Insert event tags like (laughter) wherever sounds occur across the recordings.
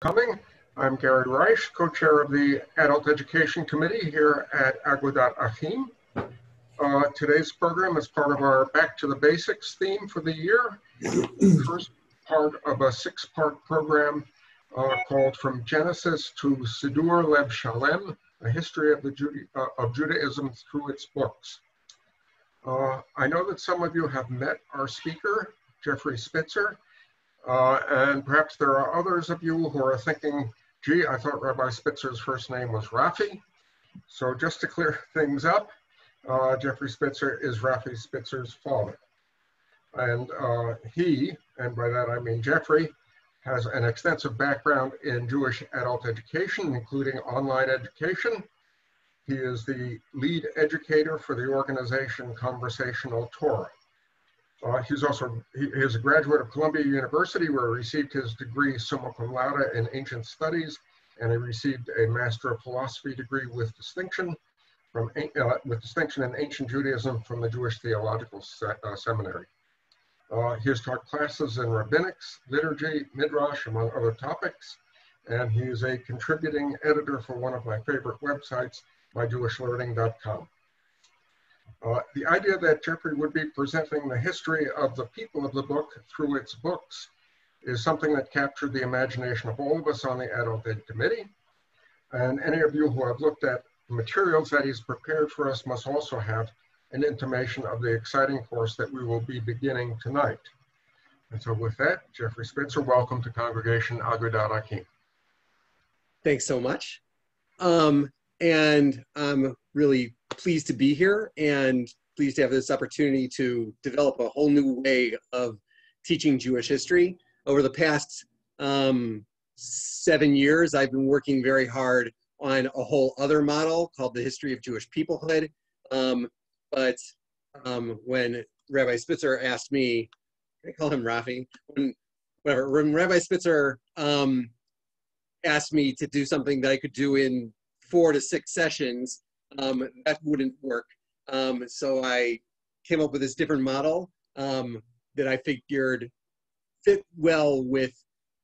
coming. I'm Gary Reich, co-chair of the Adult Education Committee here at Agudat Achim. Uh, today's program is part of our Back to the Basics theme for the year. First part of a six-part program uh, called From Genesis to Siddur Lev Shalem, a history of, the uh, of Judaism through its books. Uh, I know that some of you have met our speaker, Jeffrey Spitzer, uh, and perhaps there are others of you who are thinking, gee, I thought Rabbi Spitzer's first name was Rafi. So just to clear (laughs) things up, uh, Jeffrey Spitzer is Rafi Spitzer's father. And uh, he, and by that I mean Jeffrey, has an extensive background in Jewish adult education, including online education. He is the lead educator for the organization Conversational Torah. Uh, he's also he is a graduate of Columbia University, where he received his degree summa cum laude in ancient studies, and he received a Master of Philosophy degree with distinction from uh, with distinction in ancient Judaism from the Jewish Theological Se uh, Seminary. Uh, he has taught classes in rabbinics, liturgy, midrash, among other topics, and he is a contributing editor for one of my favorite websites, myjewishlearning.com. Uh, the idea that Jeffrey would be presenting the history of the people of the book through its books is something that captured the imagination of all of us on the Adult Ed Committee. And any of you who have looked at the materials that he's prepared for us must also have an intimation of the exciting course that we will be beginning tonight. And so with that, Jeffrey Spitzer, welcome to Congregation Agudat Achim. Thanks so much. Um, and I'm really pleased to be here and pleased to have this opportunity to develop a whole new way of teaching Jewish history. Over the past um, seven years, I've been working very hard on a whole other model called the History of Jewish Peoplehood. Um, but um, when Rabbi Spitzer asked me, I call him Rafi, when, whatever, when Rabbi Spitzer um, asked me to do something that I could do in four to six sessions, um, that wouldn't work. Um, so I came up with this different model um, that I figured fit well with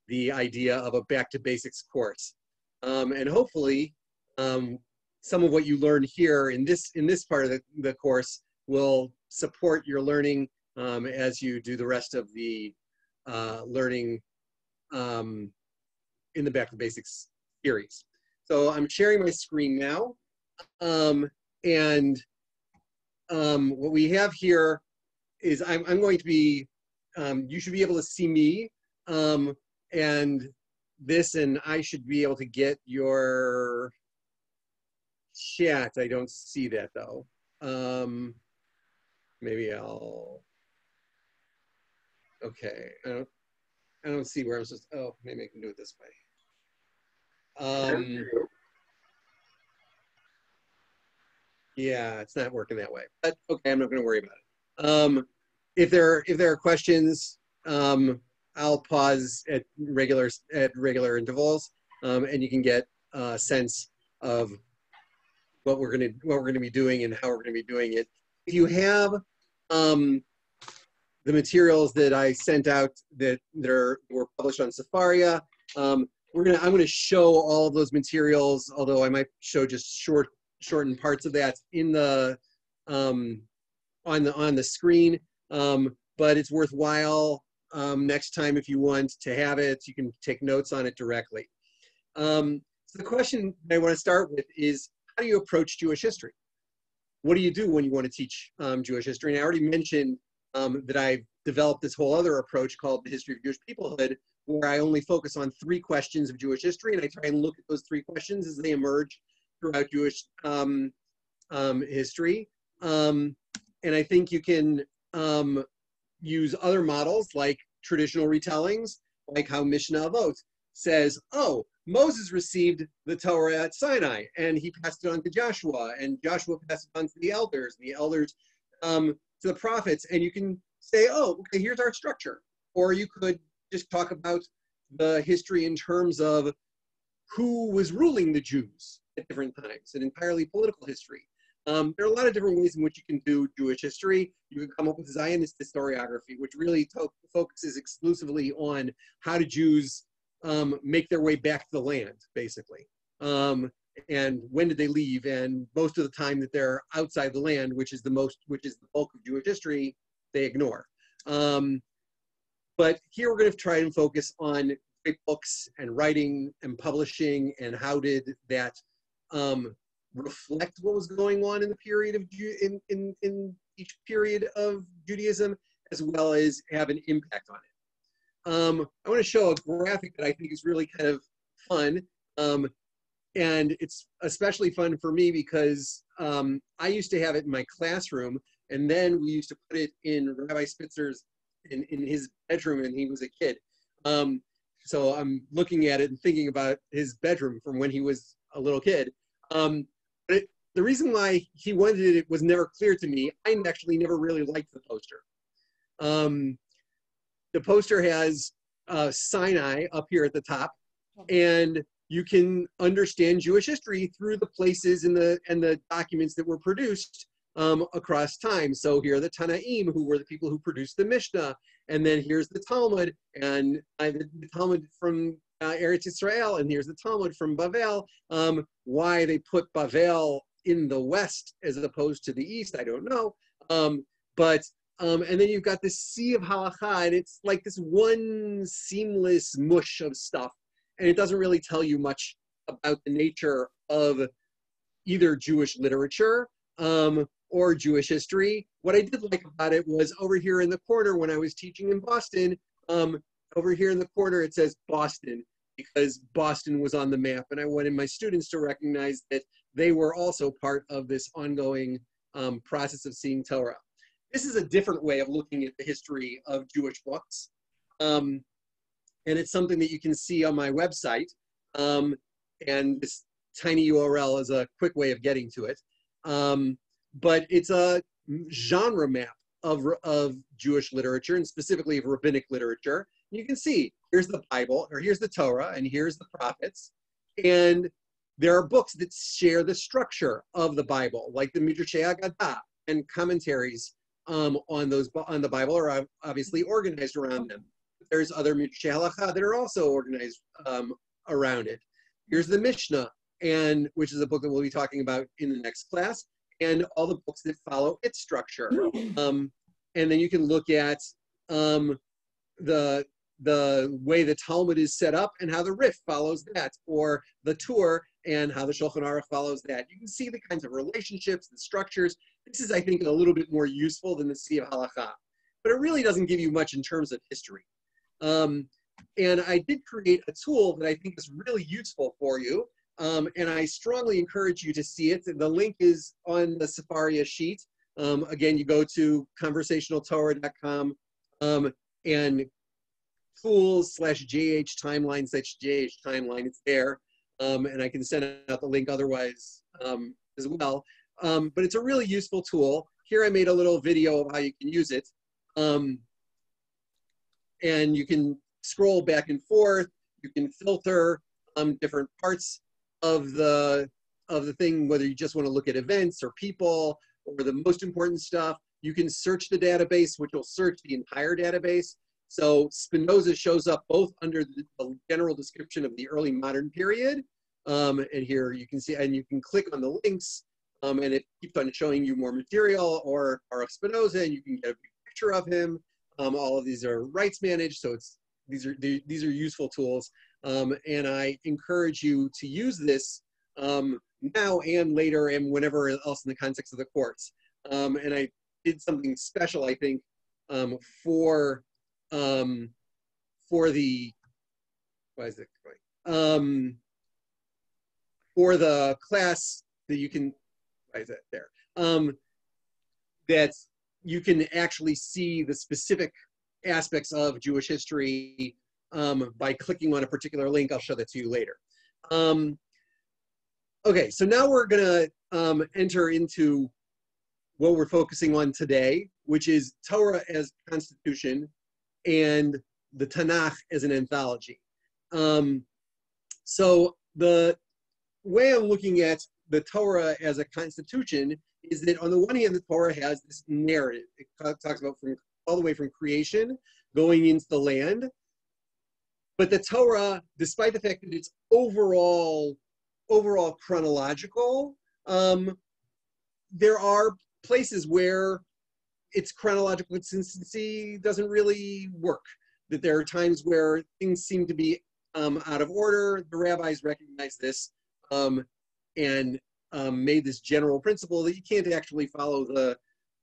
the idea of a back to basics course. Um, and hopefully um, some of what you learn here in this, in this part of the, the course will support your learning um, as you do the rest of the uh, learning in the back to basics series. So I'm sharing my screen now. Um, and um, what we have here is I'm, I'm going to be, um, you should be able to see me um, and this, and I should be able to get your chat. I don't see that though. Um, maybe I'll, okay. I don't, I don't see where I'm supposed to, oh, maybe I can do it this way. Um, yeah, it's not working that way. But okay, I'm not going to worry about it. Um, if there if there are questions, um, I'll pause at regular at regular intervals, um, and you can get a sense of what we're going to what we're going to be doing and how we're going to be doing it. If you have um, the materials that I sent out that, that are, were published on Sefaria, um, we're gonna I'm gonna show all of those materials, although I might show just short shortened parts of that in the um, on the on the screen. Um, but it's worthwhile um, next time if you want to have it. You can take notes on it directly. Um, so the question I want to start with is how do you approach Jewish history? What do you do when you want to teach um, Jewish history? And I already mentioned um, that I've developed this whole other approach called the history of Jewish peoplehood, where I only focus on three questions of Jewish history, and I try and look at those three questions as they emerge throughout Jewish um, um, history. Um, and I think you can um, use other models like traditional retellings, like how Mishnah Avot says, oh, Moses received the Torah at Sinai, and he passed it on to Joshua, and Joshua passed it on to the elders, and the elders um, to the prophets, and you can say, oh, okay, here's our structure. Or you could just talk about the history in terms of who was ruling the Jews at different times, an entirely political history. Um, there are a lot of different ways in which you can do Jewish history. You can come up with Zionist historiography, which really focuses exclusively on how do Jews um, make their way back to the land, basically. Um, and when did they leave? And most of the time that they're outside the land, which is the most, which is the bulk of Jewish history, they ignore. Um, but here we're going to try and focus on great books and writing and publishing and how did that um, reflect what was going on in the period of Ju- in, in, in each period of Judaism, as well as have an impact on it. Um, I want to show a graphic that I think is really kind of fun. Um, and it's especially fun for me because um, I used to have it in my classroom, and then we used to put it in Rabbi Spitzer's in, in his bedroom, and he was a kid. Um, so I'm looking at it and thinking about his bedroom from when he was a little kid. Um, but it, the reason why he wanted it was never clear to me. I actually never really liked the poster. Um, the poster has uh, Sinai up here at the top, and you can understand Jewish history through the places and the and the documents that were produced um, across time. So here are the Tanaim, who were the people who produced the Mishnah, and then here's the Talmud, and the, the, Talmud from uh, Eretz Israel, and here's the Talmud from Bavel. Um, why they put Bavel in the west as opposed to the east, I don't know. Um, but um, and then you've got this sea of halacha, and it's like this one seamless mush of stuff, and it doesn't really tell you much about the nature of either Jewish literature um, or Jewish history. What I did like about it was over here in the corner when I was teaching in Boston, um, over here in the corner it says Boston because Boston was on the map. And I wanted my students to recognize that they were also part of this ongoing um, process of seeing Torah. This is a different way of looking at the history of Jewish books. Um, and it's something that you can see on my website. Um, and this tiny URL is a quick way of getting to it. Um, but it's a genre map of, of Jewish literature and specifically of rabbinic literature. You can see here's the Bible, or here's the Torah, and here's the prophets. And there are books that share the structure of the Bible, like the Midrashei Agadah and commentaries um, on those on the Bible are obviously organized around them. There's other Midrashei Halacha that are also organized um, around it. Here's the Mishnah, and which is a book that we'll be talking about in the next class and all the books that follow its structure. Um, and then you can look at um, the the way the Talmud is set up and how the Rif follows that, or the Tur and how the Shulchan Aruch follows that. You can see the kinds of relationships, the structures. This is, I think, a little bit more useful than the Sea of Halacha, but it really doesn't give you much in terms of history. Um, and I did create a tool that I think is really useful for you. Um, and I strongly encourage you to see it. The link is on the Sefaria sheet. Um, again, you go to conversationaltorah.com um, and tools slash JH timeline slash JH timeline. It's there. Um, and I can send out the link otherwise um, as well. Um, but it's a really useful tool. Here I made a little video of how you can use it. Um, and you can scroll back and forth. You can filter um, different parts of the of the thing, whether you just want to look at events or people or the most important stuff. You can search the database, which will search the entire database. So Spinoza shows up both under the, the general description of the early modern period, um, and here you can see, and you can click on the links, um, and it keeps on showing you more material or, of Spinoza, and you can get a picture of him. Um, all of these are rights managed, so it's these are these are useful tools. Um, and I encourage you to use this um, now and later and whenever else in the context of the course. Um, and I did something special, I think, for um, for the why is it um, for the class that you can why is there um, that you can actually see the specific aspects of Jewish history um, by clicking on a particular link. I'll show that to you later. Um, okay, so now we're gonna um, enter into what we're focusing on today, which is Torah as constitution and the Tanakh as an anthology. Um, so the way I'm looking at the Torah as a constitution is that on the one hand, the Torah has this narrative. It talks about from all the way from creation, going into the land, But the Torah, despite the fact that it's overall overall chronological, um, there are places where its chronological consistency doesn't really work. That there are times where things seem to be um, out of order. The rabbis recognize this um, and um, made this general principle that you can't actually follow the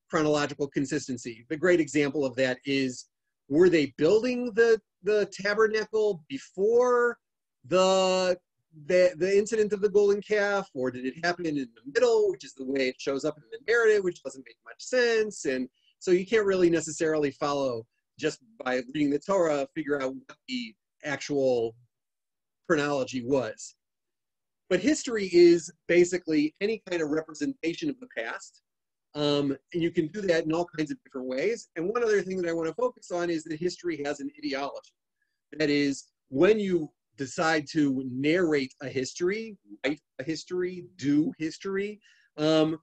chronological consistency. The great example of that is were they building the, the tabernacle before the, the, the incident of the golden calf, or did it happen in the middle, which is the way it shows up in the narrative, which doesn't make much sense? And so you can't really necessarily follow just by reading the Torah, figure out what the actual chronology was. But history is basically any kind of representation of the past. Um, and you can do that in all kinds of different ways. And one other thing that I want to focus on is that history has an ideology. That is, when you decide to narrate a history, write a history, do history, um,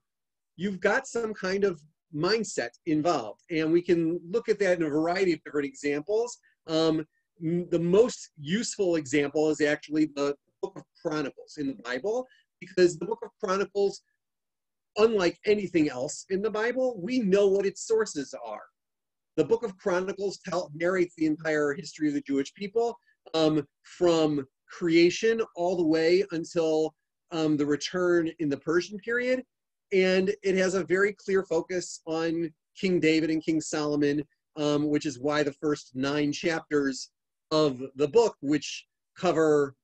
you've got some kind of mindset involved. And we can look at that in a variety of different examples. Um, the most useful example is actually the book of Chronicles in the Bible, because the book of Chronicles, unlike anything else in the Bible, we know what its sources are. The book of Chronicles tell, narrates the entire history of the Jewish people um, from creation all the way until um, the return in the Persian period. And it has a very clear focus on King David and King Solomon, um, which is why the first nine chapters of the book, which cover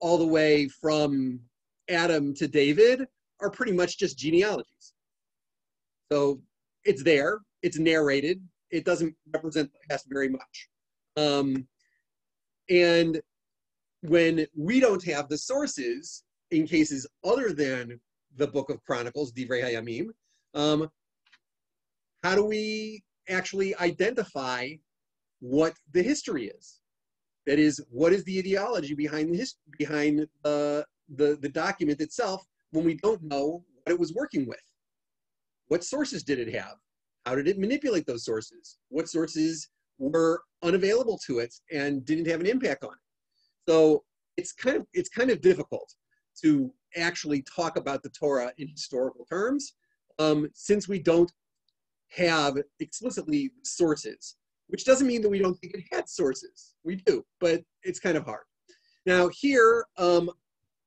all the way from Adam to David, are pretty much just genealogies. So it's there, it's narrated, it doesn't represent the past very much. Um, and when we don't have the sources in cases other than the book of Chronicles, Divrei Hayamim, um, how do we actually identify what the history is? That is, what is the ideology behind the his, behind the, the the document itself when we don't know what it was working with? What sources did it have? How did it manipulate those sources? What sources were unavailable to it and didn't have an impact on it? So it's kind of it's kind of difficult to actually talk about the Torah in historical terms um, since we don't have explicitly sources which doesn't mean that we don't think it had sources. We do, but it's kind of hard. Now here, um,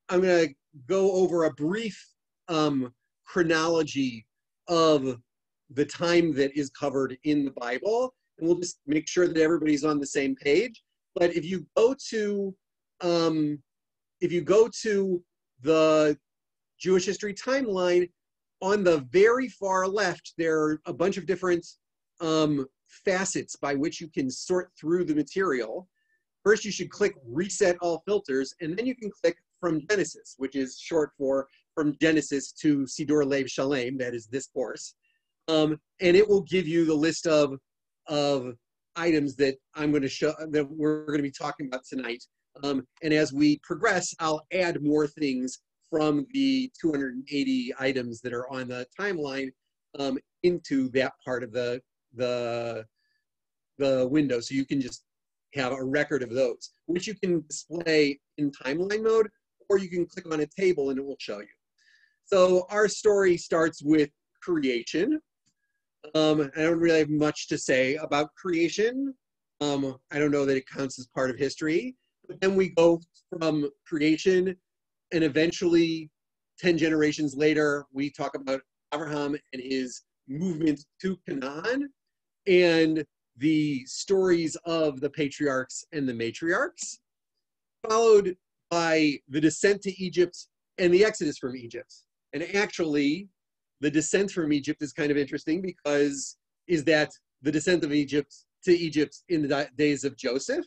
I'm going to go over a brief um, chronology of the time that is covered in the Bible, and we'll just make sure that everybody's on the same page. But if you go to um, if you go to the Jewish history timeline, on the very far left, there are a bunch of different um, facets by which you can sort through the material. First, you should click Reset All Filters, and then you can click From Genesis, which is short for From Genesis to Siddur Lev Shalem, that is this course. Um, and it will give you the list of, of items that I'm going to show, that we're going to be talking about tonight. Um, and as we progress, I'll add more things from the 280 items that are on the timeline um, into that part of the the, the window. So you can just have a record of those, which you can display in timeline mode, or you can click on a table and it will show you. So our story starts with creation. Um, I don't really have much to say about creation. Um, I don't know that it counts as part of history. But then we go from creation, and eventually, 10 generations later, we talk about Abraham and his movement to Canaan and the stories of the patriarchs and the matriarchs, followed by the descent to Egypt and the exodus from Egypt. And actually, the descent from Egypt is kind of interesting because is that the descent of Egypt to Egypt in the days of Joseph,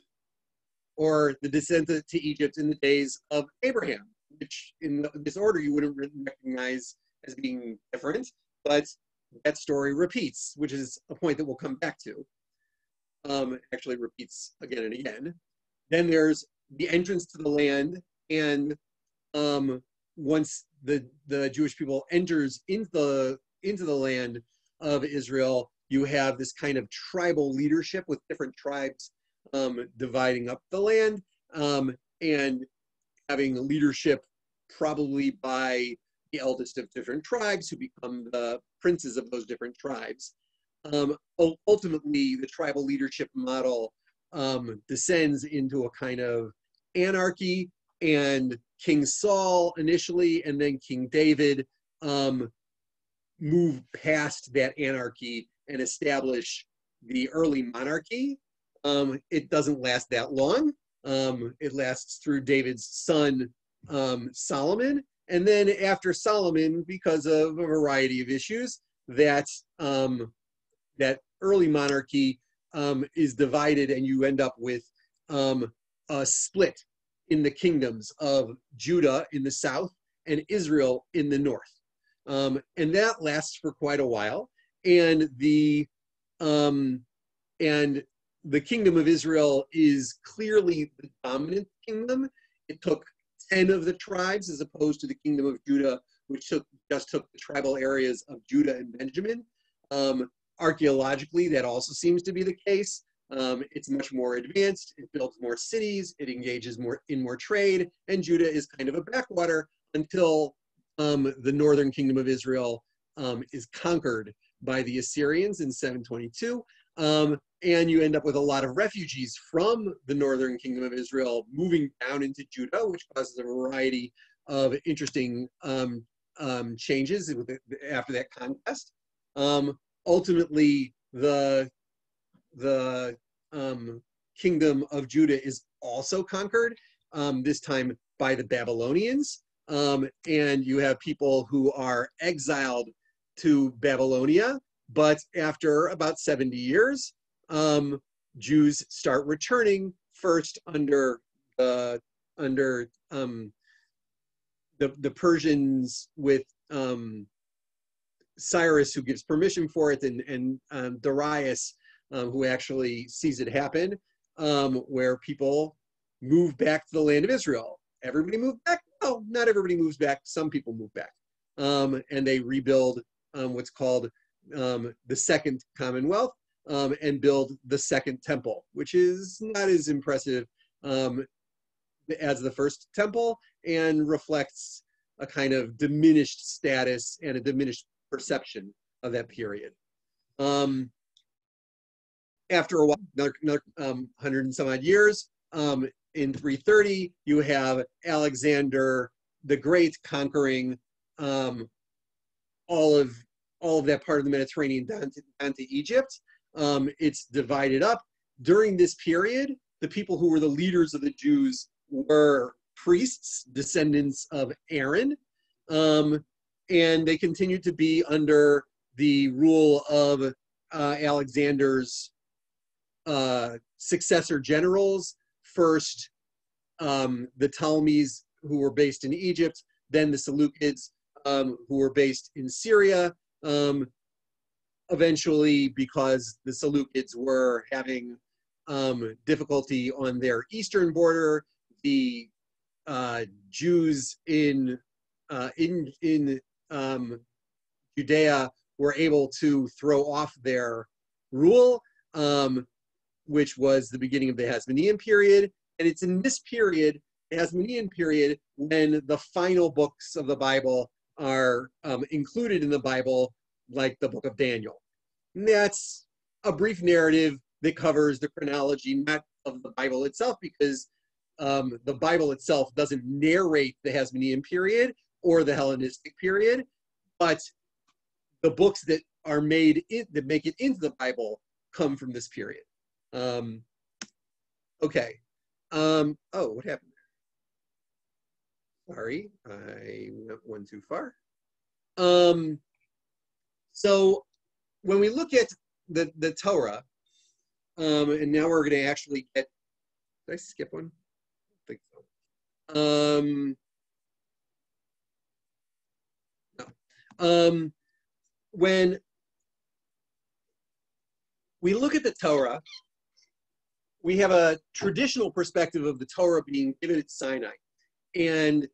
or the descent to Egypt in the days of Abraham, which in this order you wouldn't recognize as being different, but that story repeats, which is a point that we'll come back to. Um, actually repeats again and again. Then there's the entrance to the land, and um, once the the Jewish people enters into the into the land of Israel, you have this kind of tribal leadership with different tribes um, dividing up the land um, and having leadership probably by the eldest of different tribes who become the princes of those different tribes. Um, ultimately, the tribal leadership model um, descends into a kind of anarchy, and King Saul initially, and then King David um, move past that anarchy and establish the early monarchy. Um, it doesn't last that long. Um, it lasts through David's son, um, Solomon. And then after Solomon, because of a variety of issues, that, um, that early monarchy um, is divided and you end up with um, a split in the kingdoms of Judah in the south and Israel in the north. Um, and that lasts for quite a while. And the um, and the kingdom of Israel is clearly the dominant kingdom. It took 10 of the tribes as opposed to the kingdom of Judah, which took just took the tribal areas of Judah and Benjamin. Um, archaeologically, that also seems to be the case. Um, it's much more advanced. It builds more cities. It engages more in more trade. And Judah is kind of a backwater until um, the northern kingdom of Israel um, is conquered by the Assyrians in 722. Um, and you end up with a lot of refugees from the northern kingdom of Israel moving down into Judah, which causes a variety of interesting um, um, changes after that conquest. Um, ultimately, the the um, kingdom of Judah is also conquered, um, this time by the Babylonians. And you have people who are exiled to Babylonia, but after about 70 years, um, Jews start returning first under uh, under um, the the Persians with um, Cyrus, who gives permission for it, and and um, Darius, um, who actually sees it happen, um, where people move back to the land of Israel. Everybody moved back? No, not everybody moves back. Some people move back, um, and they rebuild what's called um, the Second Commonwealth um, and build the Second Temple, which is not as impressive um, as the first temple and reflects a kind of diminished status and a diminished perception of that period. Um, after a while, another, another um, hundred and some odd years, um, in 330, you have Alexander the Great conquering um, all of all of that part of the Mediterranean down to, down to Egypt. Um, it's divided up. During this period, the people who were the leaders of the Jews were priests, descendants of Aaron, um, and they continued to be under the rule of uh, Alexander's uh, successor generals. First, um, the Ptolemies, who were based in Egypt, then the Seleucids, um, who were based in Syria. Um, eventually, because the Seleucids were having um, difficulty on their eastern border, the uh, Jews in uh, in in um, Judea were able to throw off their rule, um, which was the beginning of the Hasmonean period. And it's in this period, the Hasmonean period, when the final books of the Bible are um, included in the Bible, like the book of Daniel. And that's a brief narrative that covers the chronology, not of the Bible itself, because um, the Bible itself doesn't narrate the Hasmonean period or the Hellenistic period, but the books that are made in, that make it into the Bible come from this period. Um, okay. Um, oh, what happened? Sorry, I went one too far. Um, so when we look at the, the Torah, um, and now we're going to actually get, did I skip one? I think so. Um, no. Um, when we look at the Torah, we have a traditional perspective of the Torah being given at Sinai. And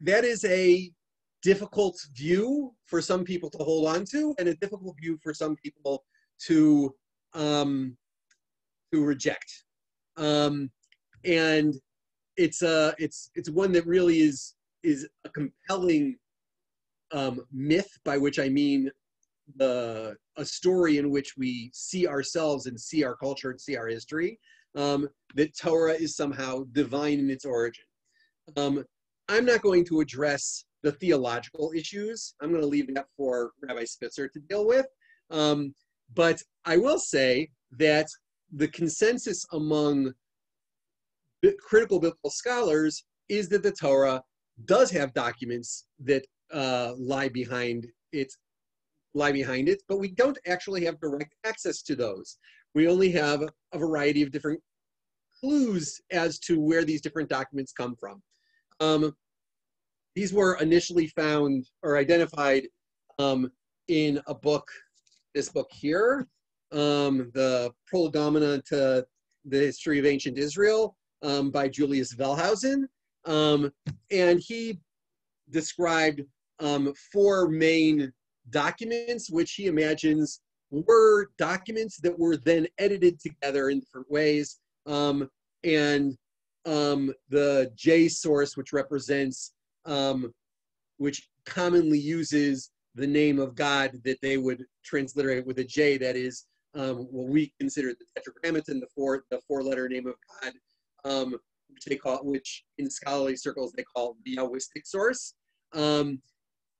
that is a difficult view for some people to hold on to and a difficult view for some people to um, to reject. Um, and it's a it's it's one that really is is a compelling um, myth, by which I mean the a story in which we see ourselves and see our culture and see our history. Um, that Torah is somehow divine in its origin. Um, I'm not going to address the theological issues. I'm going to leave that for Rabbi Spitzer to deal with. Um, but I will say that the consensus among critical biblical scholars is that the Torah does have documents that uh, lie behind it, lie behind it, but we don't actually have direct access to those. We only have a variety of different clues as to where these different documents come from. Um, these were initially found or identified um, in a book, this book here, um, the Prolegomena to the History of Ancient Israel um, by Julius Wellhausen. Um, and he described um, four main documents, which he imagines were documents that were then edited together in different ways. Um, and um, the J source, which represents, um, which commonly uses the name of God that they would transliterate with a J, that is um, what we consider the Tetragrammaton, the four the four letter name of God, um, which they call which in scholarly circles they call the Yahwistic source. Um,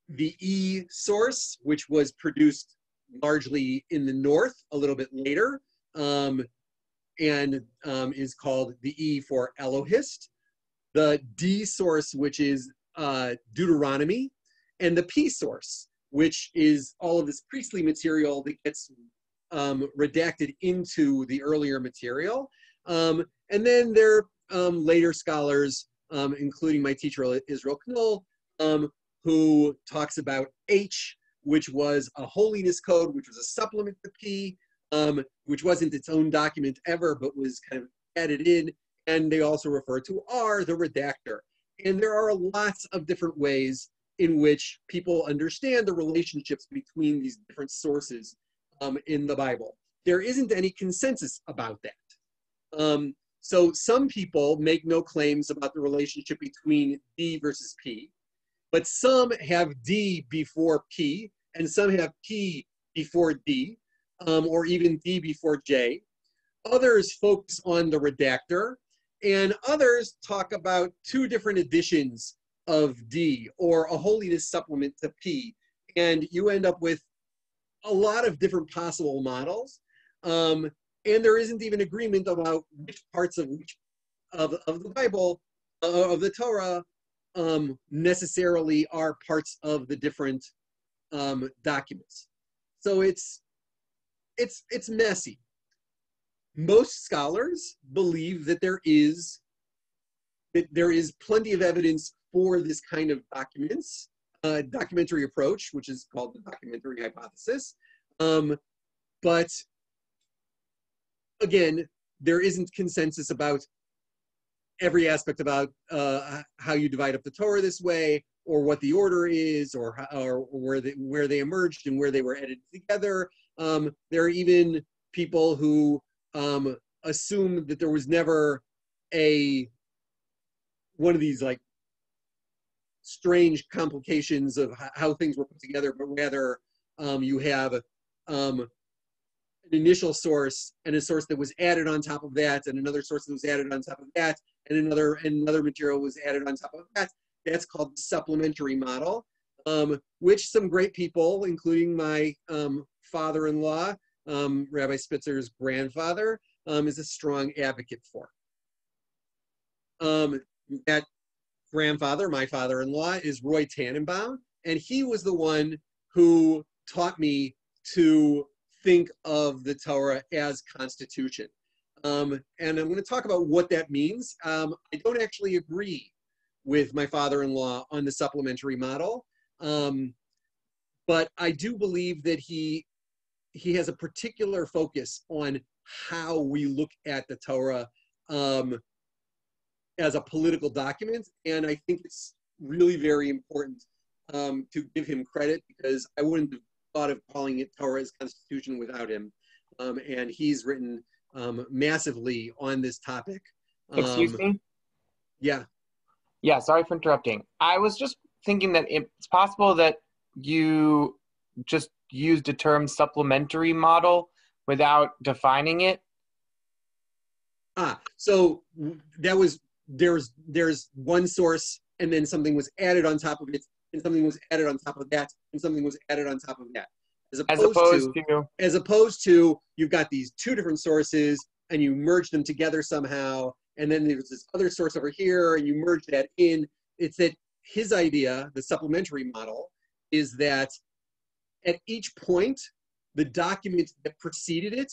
the E source, which was produced largely in the north a little bit later, um, and um, is called the E for Elohist. The D source, which is uh, Deuteronomy, and the P source, which is all of this priestly material that gets um, redacted into the earlier material. Um, and then there are um, later scholars, um, including my teacher Israel Knohl, um, who talks about H, which was a holiness code, which was a supplement to P, um, which wasn't its own document ever, but was kind of added in. And they also refer to R, the redactor. And there are lots of different ways in which people understand the relationships between these different sources um, in the Bible. There isn't any consensus about that. Um, so some people make no claims about the relationship between D versus P, but some have D before P, and some have P before D, um, or even D before J. Others focus on the redactor, and others talk about two different editions of D or a holiness supplement to P. And you end up with a lot of different possible models. Um, and there isn't even agreement about which parts of which of, of the Bible, uh, of the Torah, um, necessarily are parts of the different um, documents. So it's it's it's messy. Most scholars believe that there is that there is plenty of evidence for this kind of documents, uh, documentary approach, which is called the documentary hypothesis. Um, but again, there isn't consensus about every aspect about uh, how you divide up the Torah this way, or what the order is, or, or where they where they emerged and where they were edited together. Um, there are even people who um, assume that there was never a one of these like strange complications of how things were put together, but rather um, you have um, an initial source and a source that was added on top of that, and another source that was added on top of that, and another and another material was added on top of that. That's called the supplementary model, um, which some great people, including my um, father-in-law, um, Rabbi Spitzer's grandfather, um, is a strong advocate for. Um, that grandfather, my father-in-law, is Roy Tannenbaum, and he was the one who taught me to think of the Torah as constitution. Um, and I'm going to talk about what that means. I don't actually agree with my father-in-law on the supplementary model, um, but I do believe that he he has a particular focus on how we look at the Torah um, as a political document, and I think it's really very important um, to give him credit because I wouldn't have thought of calling it Torah as constitution without him. Um, and he's written um, massively on this topic. Excuse Um, me? Yeah. Yeah, sorry for interrupting. I was just thinking that it's possible that you just used a term supplementary model without defining it. Ah, so that was there's there's one source, and then something was added on top of it, and something was added on top of that, and something was added on top of that. As As opposed, opposed to, to, as opposed to you've got these two different sources and you merge them together somehow, and then there's this other source over here, and you merge that in. It's that his idea, the supplementary model, is that at each point, the document that preceded it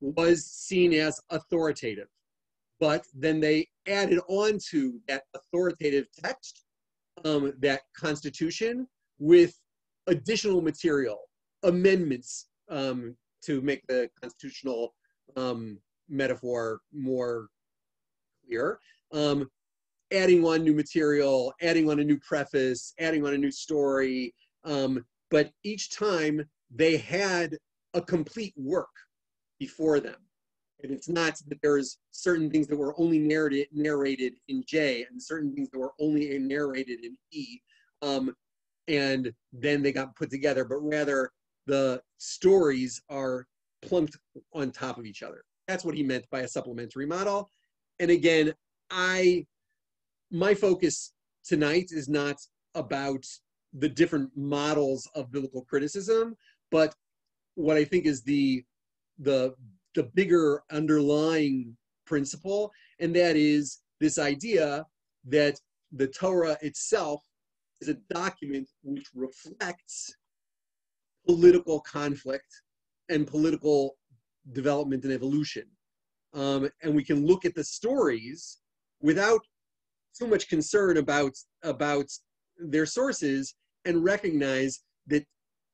was seen as authoritative. But then they added on to that authoritative text, um, that constitution, with additional material, amendments um, to make the constitutional um, metaphor more clear. Um, adding on new material, adding on a new preface, adding on a new story. Um, but each time they had a complete work before them. And it's not that there's certain things that were only narrated, narrated in J and certain things that were only narrated in E. Um, and then they got put together, but rather the stories are plumped on top of each other. That's what he meant by a supplementary model. And again, I my focus tonight is not about the different models of biblical criticism, but what I think is the the the bigger underlying principle, and that is this idea that the Torah itself is a document which reflects political conflict and political development and evolution. Um, and we can look at the stories without too much concern about about their sources and recognize that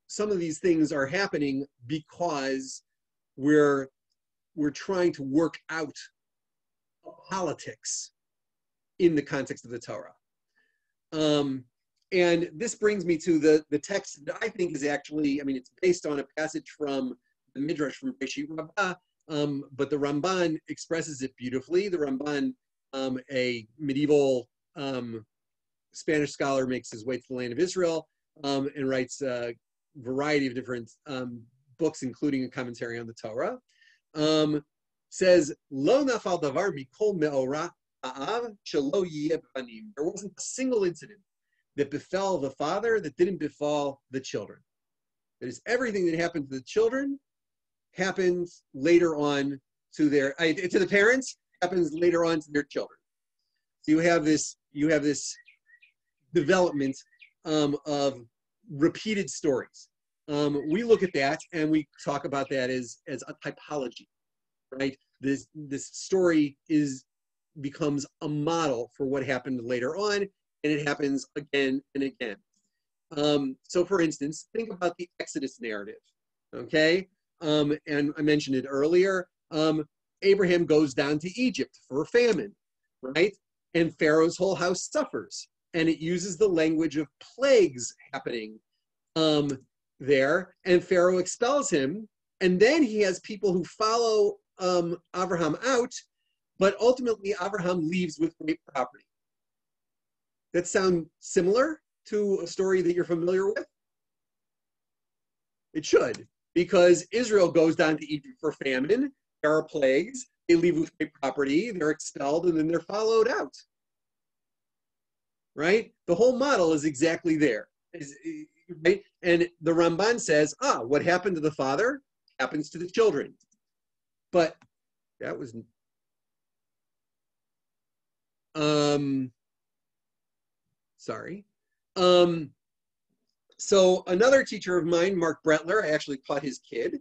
some of these things are happening because we're we're trying to work out politics in the context of the Torah. Um, and this brings me to the, the text that I think is actually, I mean, it's based on a passage from the Midrash from Breshit Rabbah, um, but the Ramban expresses it beautifully. The Ramban, um, a medieval um, Spanish scholar, makes his way to the land of Israel um, and writes a variety of different um, books, including a commentary on the Torah. Um, says, Lo nafal davar mikol me'ora. There wasn't a single incident that befell the father that didn't befall the children. That is, everything that happened to the children happens later on to their uh, to the parents happens later on to their children. So you have this you have this development um, of repeated stories. Um, we look at that and we talk about that as as a typology, right? This this story is becomes a model for what happened later on, and it happens again and again. Um, so, for instance, think about the Exodus narrative. Okay, um, and I mentioned it earlier. Um, Abraham goes down to Egypt for a famine, right? And Pharaoh's whole house suffers, and it uses the language of plagues happening um, there. And Pharaoh expels him, and then he has people who follow um, Abraham out, but ultimately Abraham leaves with great property. That sound similar to a story that you're familiar with? It should, because Israel goes down to Egypt for famine. There are plagues. They leave with great property. They're expelled, and then they're followed out. Right? The whole model is exactly there. Right? And the Ramban says, ah, what happened to the father happens to the children. But that was um sorry um so another teacher of mine Marc Brettler i actually taught his kid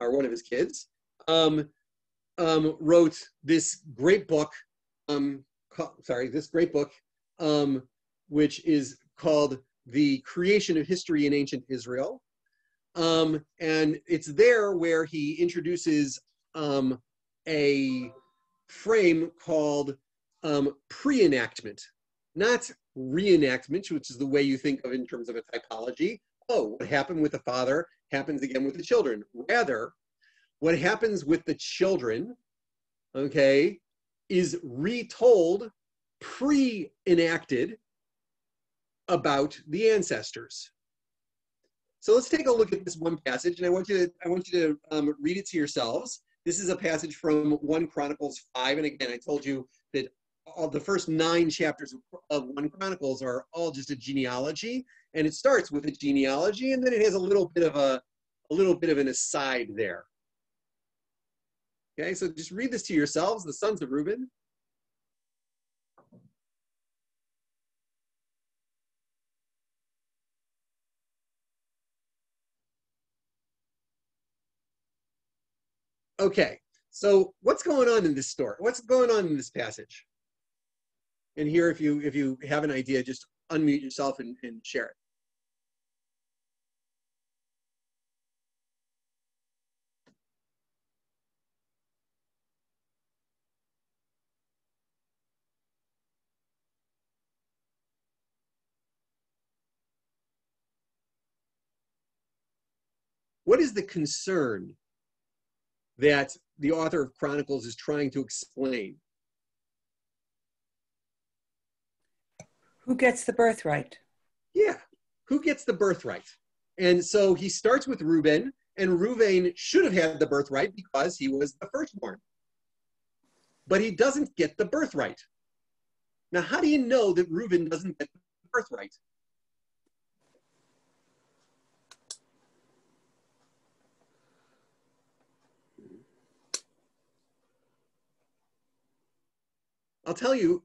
or one of his kids um, um wrote this great book um sorry this great book um which is called the creation of history in ancient israel um and it's there where he introduces um a frame called um, pre-enactment, not reenactment, which is the way you think of in terms of a typology. Oh, what happened with the father happens again with the children. Rather, what happens with the children okay, is retold, pre enacted about the ancestors. So let's take a look at this one passage, and I want you to, I want you to um, read it to yourselves. This is a passage from 1 Chronicles 5, and again, I told you that all the first nine chapters of 1 Chronicles are all just a genealogy, and it starts with a genealogy, and then it has a little bit of a, a little bit of an aside there. Okay, so just read this to yourselves, the sons of Reuben. Okay, so what's going on in this story? What's going on in this passage? And here, if you if you have an idea, just unmute yourself and, and share it. What is the concern that the author of Chronicles is trying to explain? Who gets the birthright? Yeah, who gets the birthright? And so he starts with Reuben, and Reuben should have had the birthright because he was the firstborn. But he doesn't get the birthright. Now, how do you know that Reuben doesn't get the birthright? I'll tell you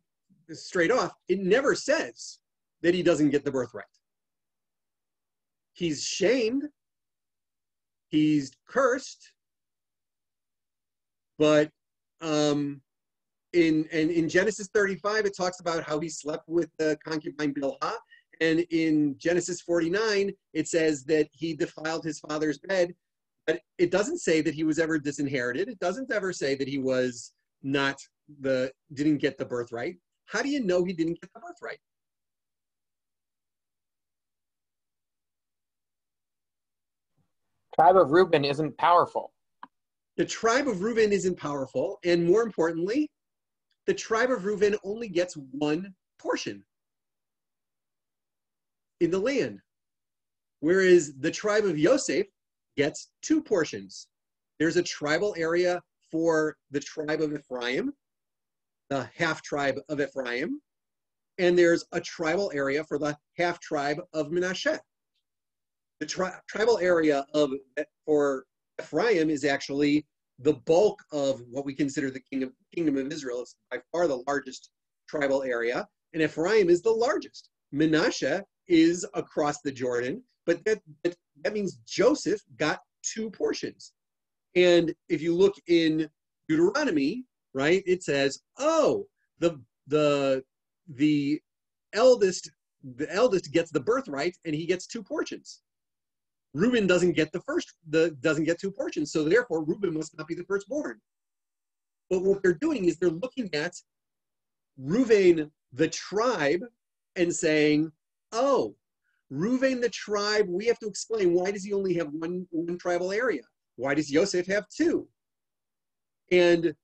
straight off, it never says that he doesn't get the birthright. He's shamed, he's cursed, but um, in and in Genesis 35, it talks about how he slept with the concubine Bilhah. And in Genesis 49, it says that he defiled his father's bed. But it doesn't say that he was ever disinherited. It doesn't ever say that he was not the didn't get the birthright. How do you know he didn't get the birthright? Tribe of Reuben isn't powerful. The tribe of Reuben isn't powerful, and more importantly, the tribe of Reuben only gets one portion in the land, whereas the tribe of Yosef gets two portions. There's a tribal area for the tribe of Ephraim, the half tribe of Ephraim, and there's a tribal area for the half tribe of Manasseh. The tri- tribal area of for Ephraim is actually the bulk of what we consider the kingdom, kingdom of Israel. It's by far the largest tribal area, and Ephraim is the largest. Manasseh is across the Jordan, but that, that, that means Joseph got two portions. And if you look in Deuteronomy, right? It says, oh, the the the eldest the eldest gets the birthright and he gets two portions. Reuben doesn't get the first the doesn't get two portions, so therefore Reuben must not be the firstborn. But what they're doing is they're looking at Reuben the tribe and saying, oh, Reuben the tribe, we have to explain why does he only have one, one tribal area? Why does Yosef have two? And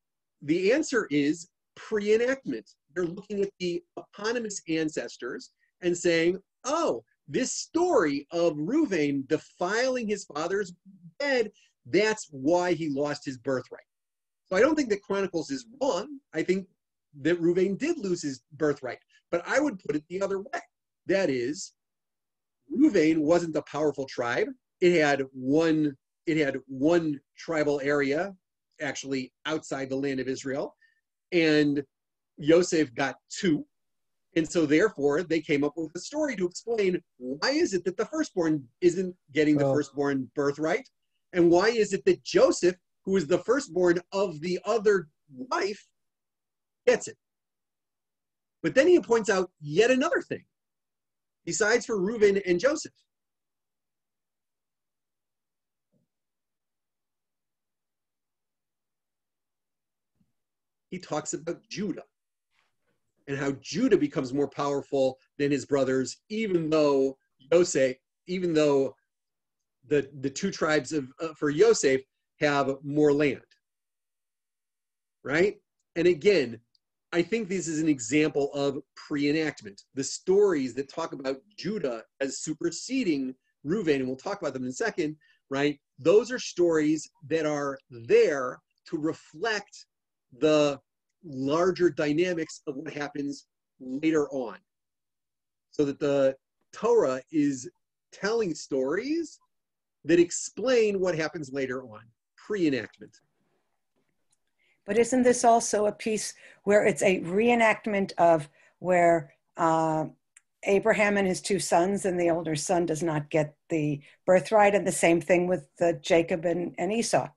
the answer is pre-enactment. They're looking at the eponymous ancestors and saying, oh, this story of Reuven defiling his father's bed, that's why he lost his birthright. So I don't think that Chronicles is wrong. I think that Reuven did lose his birthright, but I would put it the other way. That is, Reuven wasn't a powerful tribe. It had one. It had one tribal area actually outside the land of Israel. And Yosef got two. And so therefore they came up with a story to explain why is it that the firstborn isn't getting the oh. firstborn birthright? And why is it that Joseph, who is the firstborn of the other wife, gets it? But then he points out yet another thing, besides for Reuben and Joseph. He talks about Judah and how Judah becomes more powerful than his brothers, even though Yosef, even though the, the two tribes of, uh, for Yosef have more land. Right? And again, I think this is an example of pre-enactment. The stories that talk about Judah as superseding Reuven, and we'll talk about them in a second, right? Those are stories that are there to reflect the larger dynamics of what happens later on. So that the Torah is telling stories that explain what happens later on, pre-enactment. But isn't this also a piece where it's a reenactment of where uh, Abraham and his two sons, and the older son does not get the birthright, and the same thing with uh, Jacob and, and Esau?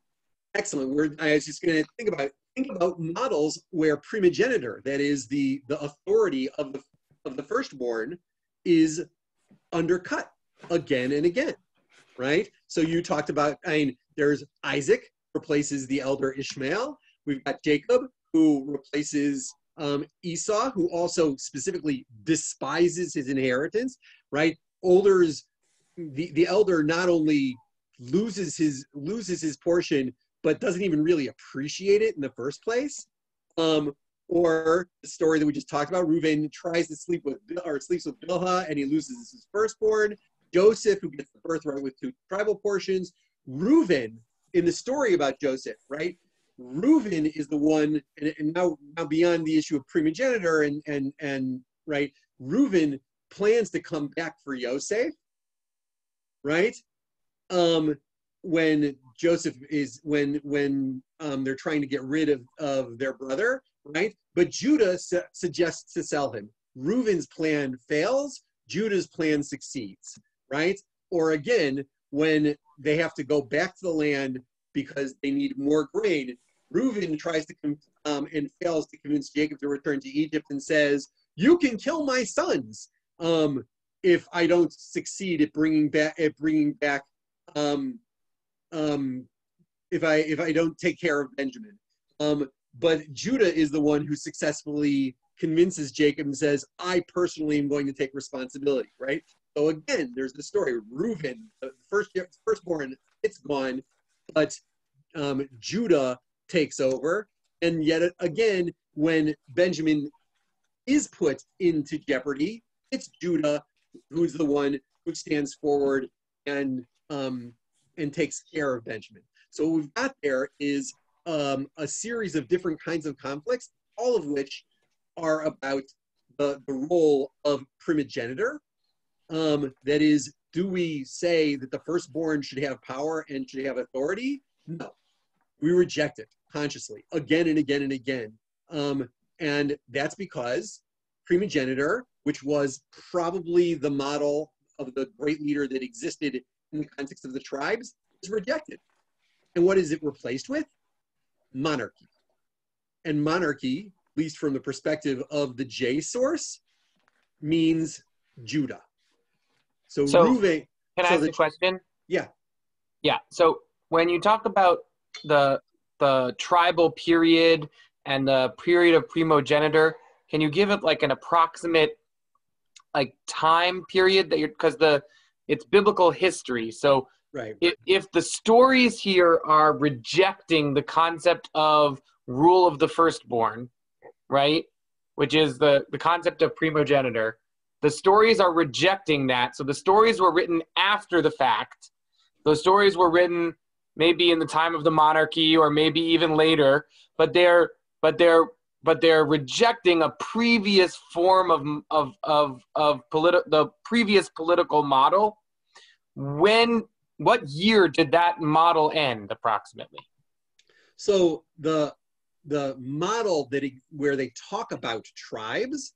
Excellent. We're, I was just going to think about think about models where primogenitor, that is the the authority of the of the firstborn, is undercut again and again, right? So you talked about, I mean, there's Isaac replaces the elder Ishmael. We've got Jacob who replaces um, Esau, who also specifically despises his inheritance, right? Older's the, the elder not only loses his loses his portion, but doesn't even really appreciate it in the first place. Um, or the story that we just talked about, Reuven tries to sleep with or sleeps with Bilhah and he loses his firstborn. Joseph, who gets the birthright with two tribal portions. Reuven, in the story about Joseph, right? Reuven is the one, and, and now, now beyond the issue of primogenitor and and and right, Reuven plans to come back for Yosef, right? Um, when Joseph is when when um, they're trying to get rid of of their brother, right? But Judah su- suggests to sell him. Reuven's plan fails. Judah's plan succeeds, right? Or again, when they have to go back to the land because they need more grain, Reuven tries to um, and fails to convince Jacob to return to Egypt and says, "You can kill my sons um, if I don't succeed at bringing back at bringing back um, um, if I if I don't take care of Benjamin." Um, but Judah is the one who successfully convinces Jacob and says, "I personally am going to take responsibility." Right. So again, there's the story. Reuven, the first firstborn, it's gone, but um, Judah takes over. And yet again, when Benjamin is put into jeopardy, it's Judah who's the one who stands forward and um, and takes care of Benjamin. So what we've got there is um, a series of different kinds of conflicts, all of which are about the, the role of primogenitor. Um, that is, do we say that the firstborn should have power and should have authority? No. We reject it consciously again and again and again. Um, and that's because primogenitor, which was probably the model of the great leader that existed in the context of the tribes, is rejected. And what is it replaced with? Monarchy. And monarchy, at least from the perspective of the J source, means Judah. So, So, Reuven, Can I So ask the- a question? yeah, Yeah. So when you talk about the the tribal period and the period of primogenitor, can you give it like an approximate like time period that you're because the it's biblical history. So right. if, if the stories here are rejecting the concept of rule of the firstborn, right, which is the, the concept of primogenitor, the stories are rejecting that. So the stories were written after the fact. Those stories were written maybe in the time of the monarchy or maybe even later, but they're but they're but they're rejecting a previous form of of of of politi- the previous political model. When what year did that model end approximately? So the the model that it, where they talk about tribes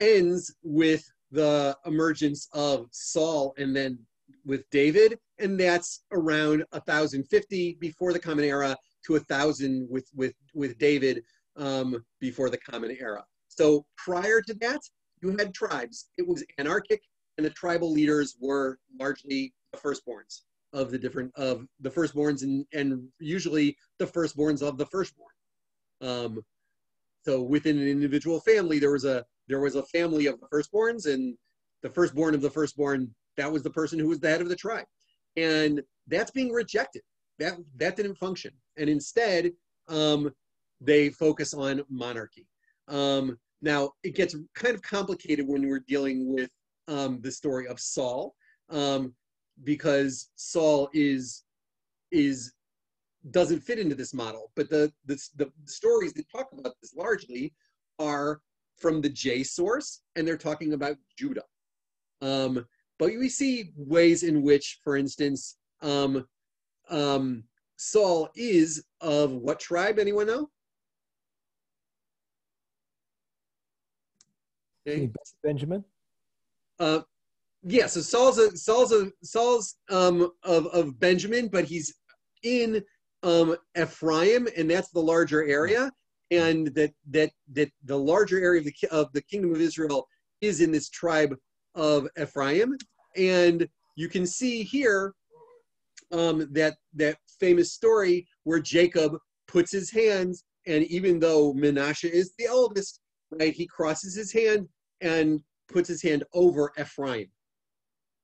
ends with the emergence of Saul and then with David, and that's around 1050 before the Common Era to 1000 with with with David um, before the Common Era. So prior to that, you had tribes. It was anarchic, and the tribal leaders were largely the firstborns of the different of the firstborns and and usually the firstborns of the firstborn. Um, so within an individual family, there was a there was a family of the firstborns, and the firstborn of the firstborn that was the person who was the head of the tribe, and that's being rejected. That that didn't function, and instead, um, they focus on monarchy. Um, now, it gets kind of complicated when we're dealing with um, the story of Saul, um, because Saul is is doesn't fit into this model. But the, the the stories that talk about this largely are from the J source, and they're talking about Judah. Um, but we see ways in which, for instance, um, um, Saul is of what tribe? Anyone know? Benjamin. Uh, yeah, so Saul's a, Saul's a, Saul's um, of of Benjamin, but he's in um, Ephraim, and that's the larger area, and that that that the larger area of the of the kingdom of Israel is in this tribe of Ephraim, and you can see here um, that that famous story where Jacob puts his hands, and even though Menashe is the eldest, right, he crosses his hand and puts his hand over Ephraim,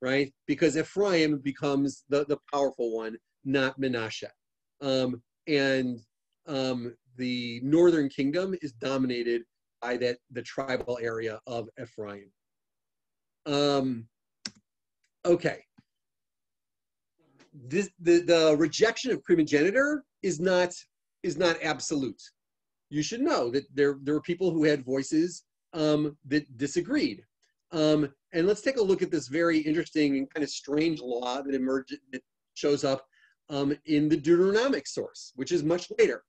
right? Because Ephraim becomes the, the powerful one, not Menashe. Um, and um, the northern kingdom is dominated by that the tribal area of Ephraim. Um, okay. This, the, the rejection of primogeniture is not is not absolute. You should know that there there were people who had voices um, that disagreed. Um, and let's take a look at this very interesting and kind of strange law that emerges, that shows up um, in the Deuteronomic source, which is much later.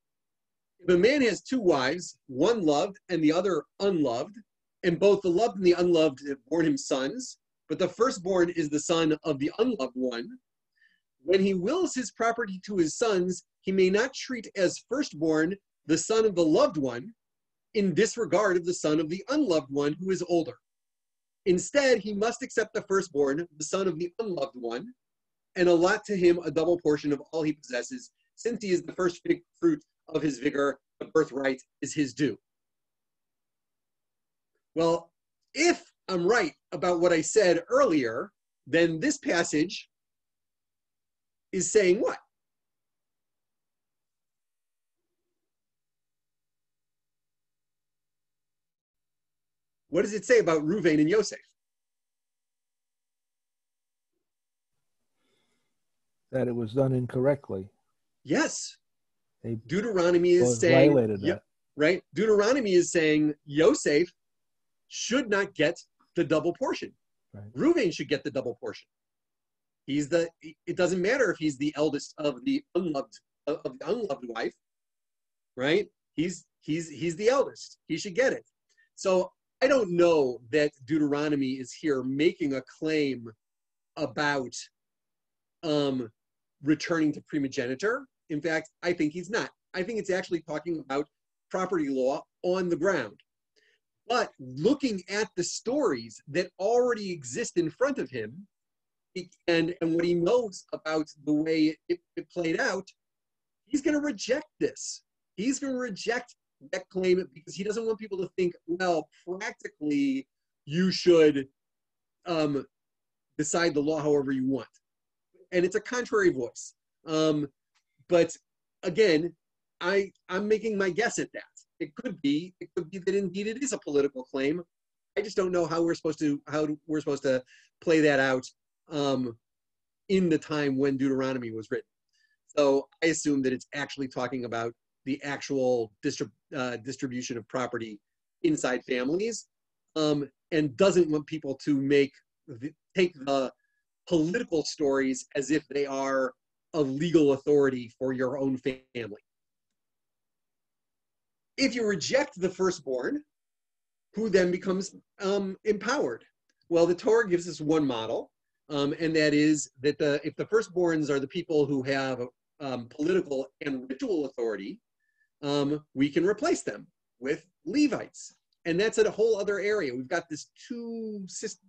If a man has two wives, one loved and the other unloved, and both the loved and the unloved have borne him sons, but the firstborn is the son of the unloved one, when he wills his property to his sons, he may not treat as firstborn the son of the loved one, in disregard of the son of the unloved one who is older. Instead, he must accept the firstborn, the son of the unloved one, and allot to him a double portion of all he possesses, since he is the first fruit of his vigor, the birthright is his due. Well, if I'm right about what I said earlier, then this passage is saying what? What does it say about Ruvain and Yosef? That it was done incorrectly. Yes. They Deuteronomy is saying, violated yeah, right? Deuteronomy is saying Yosef should not get the double portion. Right. Reuven should get the double portion. He's the. It doesn't matter if he's the eldest of the unloved of the unloved wife, right? He's he's he's the eldest. He should get it. So I don't know that Deuteronomy is here making a claim about um, returning to primogeniture. In fact, I think he's not. I think it's actually talking about property law on the ground. But looking at the stories that already exist in front of him and, and what he knows about the way it, it played out, he's going to reject this. He's going to reject that claim because he doesn't want people to think, well, practically you should um, decide the law however you want. And it's a contrary voice. Um, but again, I, I'm making my guess at that. It could be, it could be that indeed it is a political claim. I just don't know how we're supposed to how we're supposed to play that out um, in the time when Deuteronomy was written. So I assume that it's actually talking about the actual distrib- uh, distribution of property inside families um, and doesn't want people to make the, take the political stories as if they are a legal authority for your own family. If you reject the firstborn, who then becomes um, empowered? Well, the Torah gives us one model, um, and that is that the if the firstborns are the people who have um, political and ritual authority, um, we can replace them with Levites. And that's a whole other area. We've got this two,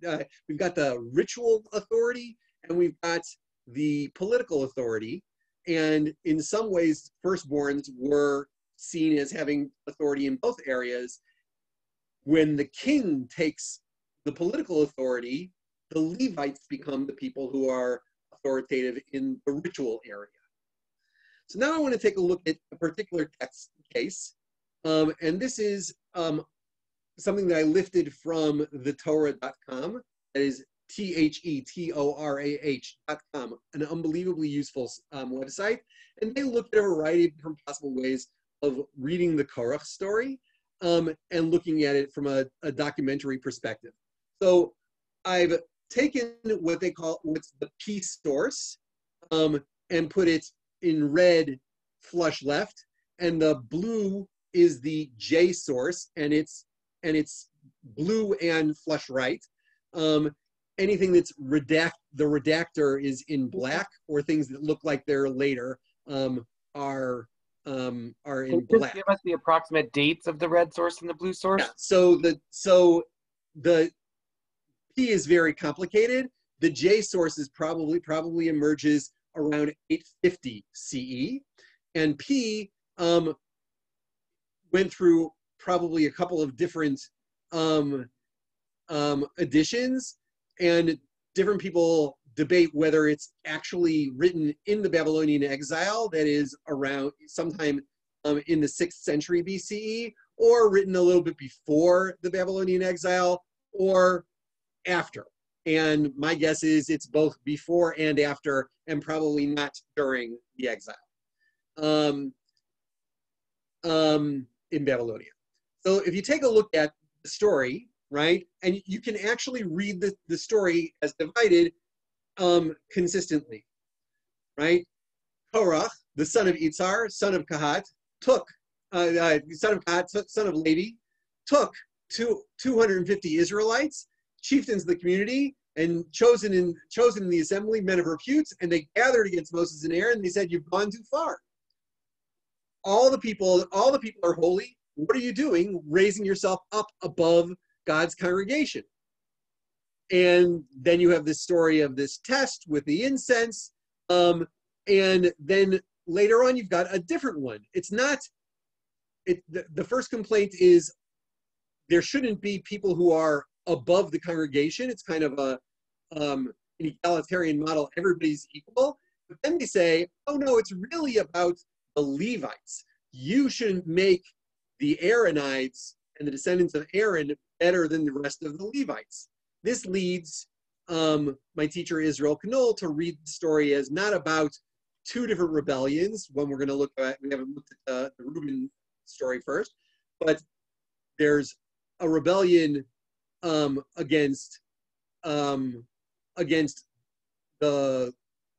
uh, we've got the ritual authority and we've got the political authority. And in some ways, firstborns were seen as having authority in both areas. When the king takes the political authority, the Levites become the people who are authoritative in the ritual area. So now I want to take a look at a particular text case Um, and this is um, something that I lifted from thetorah.com. That is T H E T O R A H.com, an unbelievably useful um, website. And they looked at a variety of different possible ways of reading the Korach story um, and looking at it from a, a documentary perspective. So I've taken what they call what's the P source um, and put it in red flush left, and the blue is the J source, and it's and it's blue and flush right. Um, anything that's redact the redactor is in black, or things that look like they're later um, are um, are in black. give us the approximate dates of the red source and the blue source? Yeah, so the so the P is very complicated. The J source is probably probably emerges around 850 CE, and P um, went through probably a couple of different um, um, editions, and different people debate whether it's actually written in the Babylonian exile, that is around sometime um, in the sixth century BCE, or written a little bit before the Babylonian exile, or after. And my guess is it's both before and after, and probably not during the exile um, um, in Babylonia. So if you take a look at the story, right, and you can actually read the, the story as divided um, consistently, right? Korach, the son of Itzar, son of Kahat, took, uh, uh, son of Kahat, son of Levi, took two, 250 Israelites, chieftains of the community, and chosen in chosen in the assembly men of repute, and they gathered against Moses and Aaron. And they said, "You've gone too far. All the people, all the people are holy. What are you doing, raising yourself up above God's congregation?" And then you have this story of this test with the incense, um, and then later on you've got a different one. It's not. It the, the first complaint is there shouldn't be people who are above the congregation. It's kind of a um, an egalitarian model. Everybody's equal. But then they say, oh no, it's really about the Levites. You shouldn't make the Aaronites and the descendants of Aaron better than the rest of the Levites. This leads um, my teacher Israel Knohl to read the story as not about two different rebellions. One we're going to look at, we haven't looked at the, the Reuben story first, but there's a rebellion um, against um, against the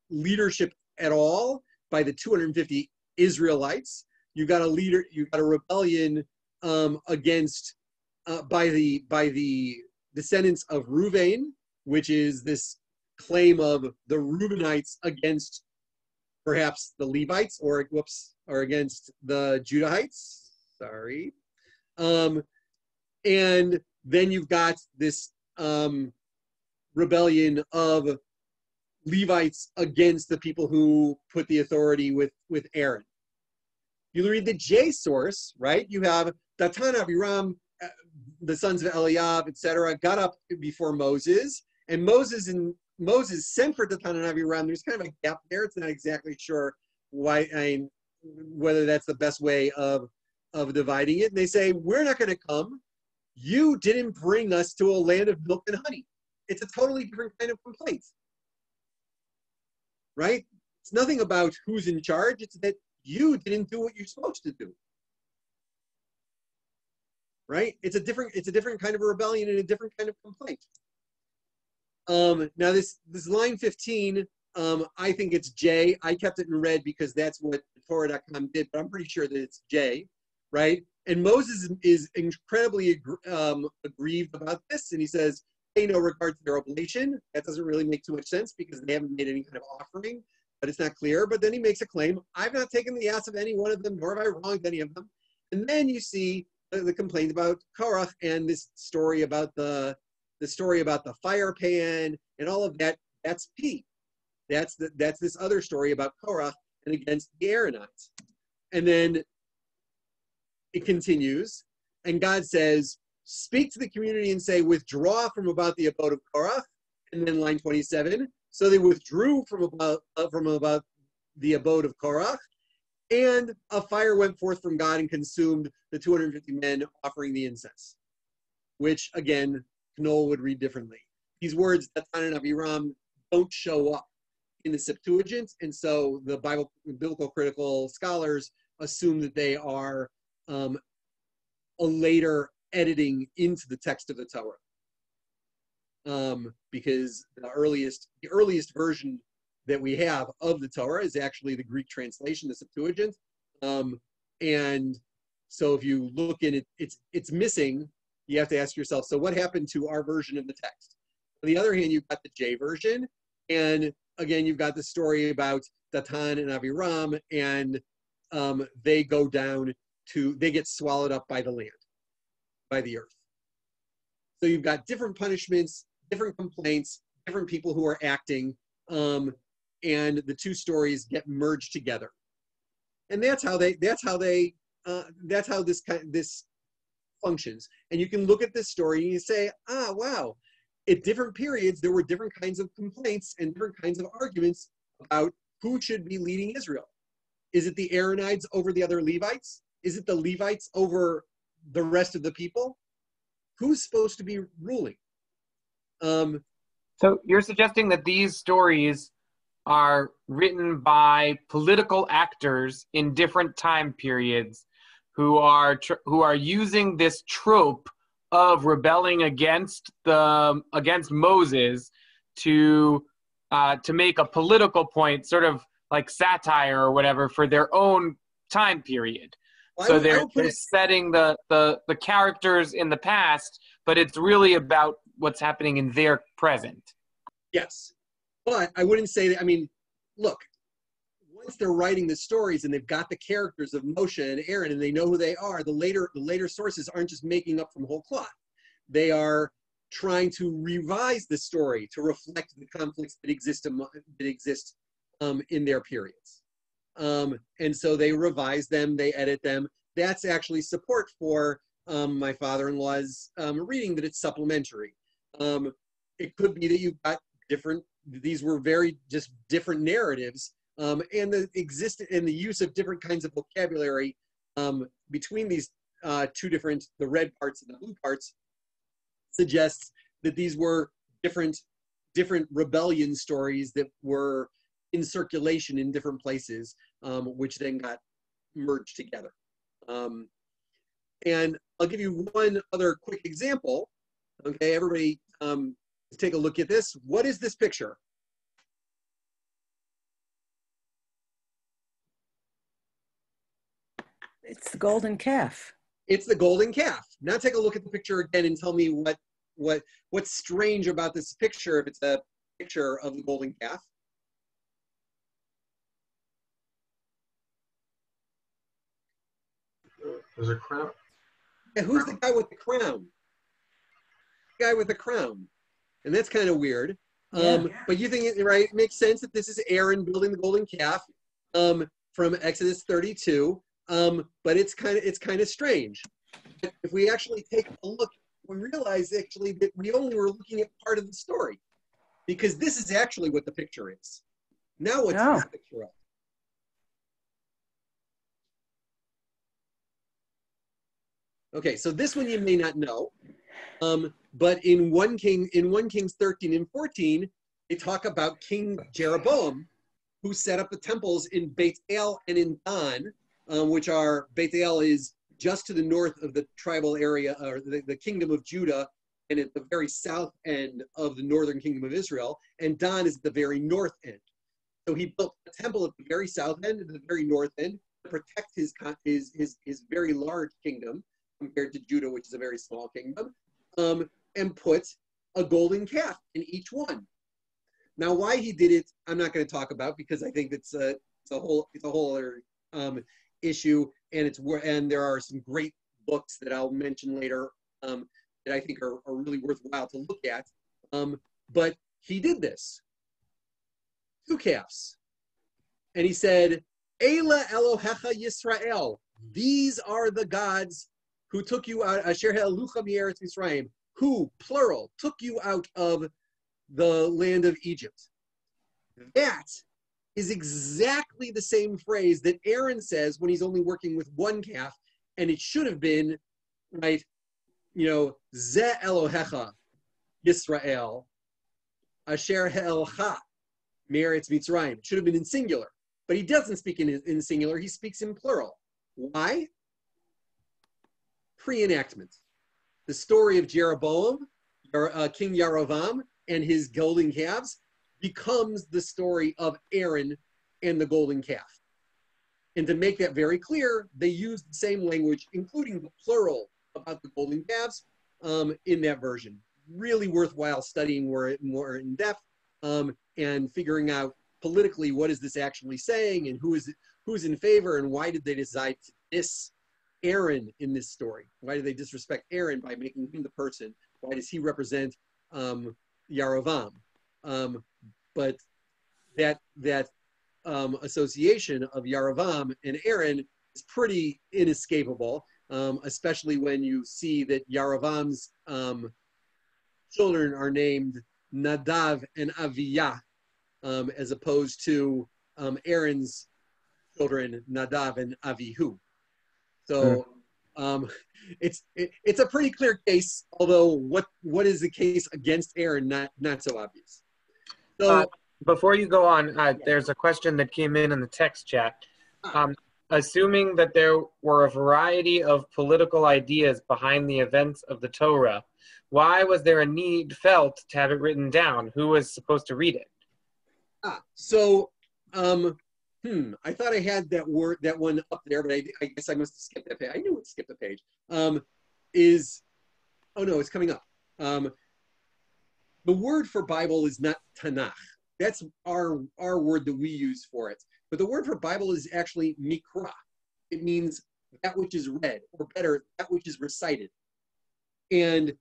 leadership at all by the 250 Israelites. You got a leader. You got a rebellion um, against uh, by the by the descendants of Ruvain, which is this claim of the Reubenites against perhaps the Levites or whoops or against the Judahites. Sorry. Um, and then you've got this um, rebellion of Levites against the people who put the authority with, with Aaron. You read the J source, right? You have Datan, Abiram, uh, the sons of Eliab, etc., got up before Moses, and Moses and Moses sent for Datan and Abiram. There's kind of a gap there. It's not exactly sure why, I mean, whether that's the best way of of dividing it. And they say, we're not going to come. You didn't bring us to a land of milk and honey. It's a totally different kind of complaint. Right? It's nothing about who's in charge. It's that you didn't do what you're supposed to do. Right? It's a different, it's a different kind of rebellion and a different kind of complaint. Um, now this this line 15, um, I think it's J. I kept it in red because that's what Torah.com did, but I'm pretty sure that it's J, right? And Moses is incredibly um, aggrieved about this, and he says, pay no regard to their oblation. That doesn't really make too much sense because they haven't made any kind of offering, but it's not clear. But then he makes a claim, I've not taken the ass of any one of them, nor have I wronged any of them. And then you see the, complaint about Korach and this story about the the story about the fire pan and all of that. That's P. That's the, that's this other story about Korach and against the Aaronites. And then it continues, and God says, speak to the community and say, withdraw from about the abode of Korah. And then line 27, so they withdrew from about, uh, from about the abode of Korah. and a fire went forth from God and consumed the 250 men offering the incense, which again, Knohl would read differently. These words, Datan and Aviram, don't show up in the Septuagint, and so the Bible biblical critical scholars assume that they are um, a later editing into the text of the Torah. Um, because the earliest the earliest version that we have of the Torah is actually the Greek translation, the Septuagint. Um, and so if you look in it, it's it's missing. You have to ask yourself, so what happened to our version of the text? On the other hand, you've got the J version, and again, you've got the story about Datan and Aviram, and um, they go down to they get swallowed up by the land, by the earth. So you've got different punishments, different complaints, different people who are acting. Um, and the two stories get merged together and that's how they that's how they uh, that's how this kind this functions and you can look at this story and you say ah wow at different periods there were different kinds of complaints and different kinds of arguments about who should be leading israel is it the aaronites over the other levites is it the levites over the rest of the people who's supposed to be ruling um, so you're suggesting that these stories are written by political actors in different time periods who are tr- who are using this trope of rebelling against the against Moses to uh, to make a political point, sort of like satire or whatever, for their own time period. Well, so I- I they're, put they're it- setting the, the the characters in the past, but it's really about what's happening in their present. Yes. But I wouldn't say that, I mean, look, once they're writing the stories and they've got the characters of Moshe and Aaron and they know who they are, the later the later sources aren't just making up from whole cloth. They are trying to revise the story to reflect the conflicts that exist that exist um, in their periods. Um, and so they revise them, they edit them. That's actually support for um, my father-in-law's um, reading that it's supplementary. Um, it could be that you've got different these were very just different narratives um, and the exist and the use of different kinds of vocabulary um, between these uh, two different the red parts and the blue parts suggests that these were different different rebellion stories that were in circulation in different places um, which then got merged together um, and i'll give you one other quick example okay everybody um, take a look at this. What is this picture? It's the golden calf. It's the golden calf. Now take a look at the picture again and tell me what what what's strange about this picture if it's a picture of the golden calf. There's a crown. And who's the guy with the crown? The guy with the crown. And that's kind of weird. Um, But you think it right? It makes sense that this is Aaron building the golden calf um, from Exodus 32. Um, but it's kind of it's kind of strange. If we actually take a look, we realize actually that we only were looking at part of the story, because this is actually what the picture is. Now what's Oh. this picture of? Okay, so this one you may not know, um, but in one king in one Kings 13 and 14, they talk about King Jeroboam, who set up the temples in Beit El and in Dan, um, which are Beit El is just to the north of the tribal area or the, the kingdom of Judah, and at the very south end of the northern kingdom of Israel, and Dan is the very north end. So he built a temple at the very south end and the very north end to protect his his his, his very large kingdom compared to Judah, which is a very small kingdom, um, and put a golden calf in each one. Now, why he did it, I'm not going to talk about because I think it's a it's a whole it's a whole other um, issue, and it's and there are some great books that I'll mention later um, that I think are, are really worthwhile to look at. Um, but he did this two calves, and he said, "Ela Elohecha Yisrael." These are the gods who took you out, uh, Asher Ha'elucha Mieretz Mitzrayim, who, plural, took you out of the land of Egypt. That is exactly the same phrase that Aaron says when he's only working with one calf, and it should have been, right, you know, Ze Elohecha, Yisrael, Asher Helcha, Meretz Mitzrayim. It should have been in singular, but he doesn't speak in, in singular, he speaks in plural. Why? Pre-enactment. The story of Jeroboam, uh, King Yarovam, and his golden calves becomes the story of Aaron and the golden calf. And to make that very clear, they use the same language, including the plural about the golden calves um, in that version. Really worthwhile studying more, more in depth um, and figuring out politically what is this actually saying and who is who's in favor and why did they decide to diss Aaron in this story? Why do they disrespect Aaron by making him the person? Why does he represent um, Yarovam? Um, but that that um, association of Yaravam and Aaron is pretty inescapable, um, especially when you see that Yaravam's um, children are named Nadav and Aviyah, um, as opposed to um, Aaron's children, Nadav and Avihu. So um, it's it, it's a pretty clear case, although what what is the case against Aaron not not so obvious. So. Uh, before you go on, uh, there's a question that came in in the text chat. Um, assuming that there were a variety of political ideas behind the events of the Torah, why was there a need felt to have it written down? Who was supposed to read it? Ah, so, um, hmm, I thought I had that word, that one up there, but I, I guess I must have skipped that page. I knew it skipped the page. Um, is, oh no, it's coming up. Um, the word for Bible is not Tanakh. That's our, our word that we use for it. But the word for Bible is actually mikra. It means that which is read, or better, that which is recited. And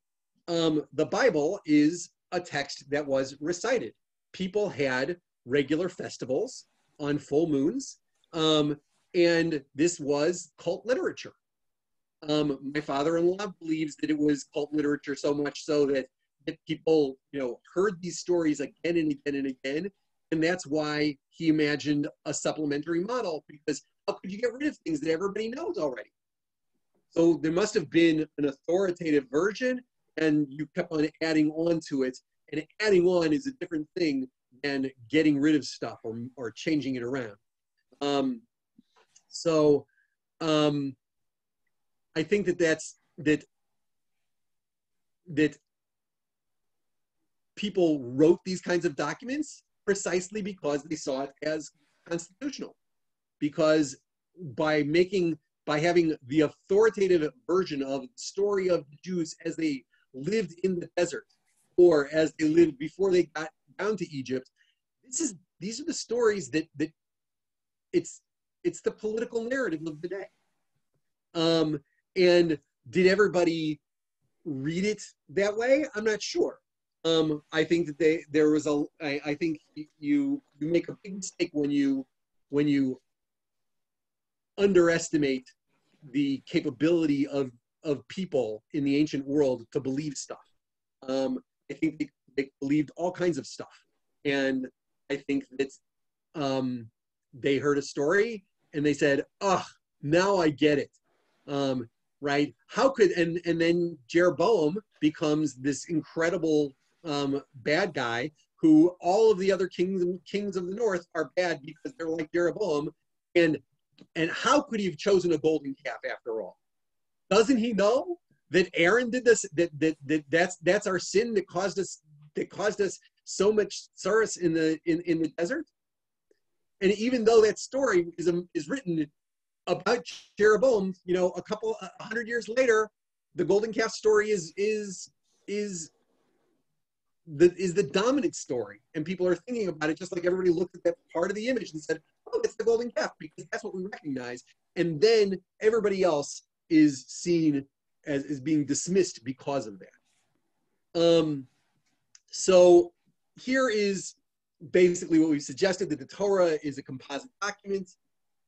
um, the Bible is a text that was recited. People had regular festivals on full moons, um, and this was cult literature. Um, my father-in-law believes that it was cult literature so much so that that people, you know, heard these stories again and again and again. And that's why he imagined a supplementary model because how could you get rid of things that everybody knows already? So there must have been an authoritative version and you kept on adding on to it. And adding on is a different thing than getting rid of stuff or, or changing it around. Um, so um, I think that that's that that people wrote these kinds of documents precisely because they saw it as constitutional. Because by making, by having the authoritative version of the story of the Jews as they lived in the desert or as they lived before they got down to Egypt, this is these are the stories that that it's it's the political narrative of the day. Um, and did everybody read it that way? I'm not sure. Um, I think that they there was a. I, I think you you make a big mistake when you when you underestimate the capability of of people in the ancient world to believe stuff. Um, I think they, they believed all kinds of stuff, and I think that um, they heard a story and they said, "Oh, now I get it." Um, right? How could and and then Jeroboam becomes this incredible um, bad guy who all of the other kings kings of the north are bad because they're like Jeroboam. And and how could he have chosen a golden calf after all? Doesn't he know that Aaron did this? That that, that that's that's our sin that caused us that caused us so much sorrows in the in, in the desert. And even though that story is um, is written about Jeroboam, you know, a couple a hundred years later, the golden calf story is is is the, is the dominant story. And people are thinking about it just like everybody looked at that part of the image and said, oh, it's the golden calf because that's what we recognize. And then everybody else is seen as, is being dismissed because of that. Um, so here is basically what we've suggested that the Torah is a composite document.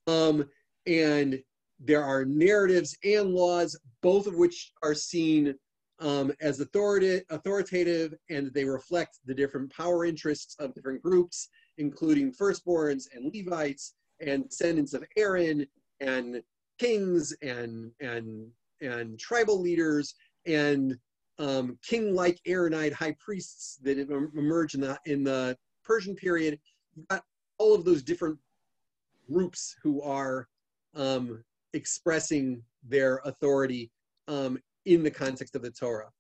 Um, and there are narratives and laws, both of which are seen um, as authoritative, authoritative and they reflect the different power interests of different groups including firstborns and Levites and descendants of Aaron and kings and and and tribal leaders and um, king-like Aaronite high priests that have em- emerged in the in the Persian period. You've got all of those different groups who are um, expressing their authority um, in the context of the Torah.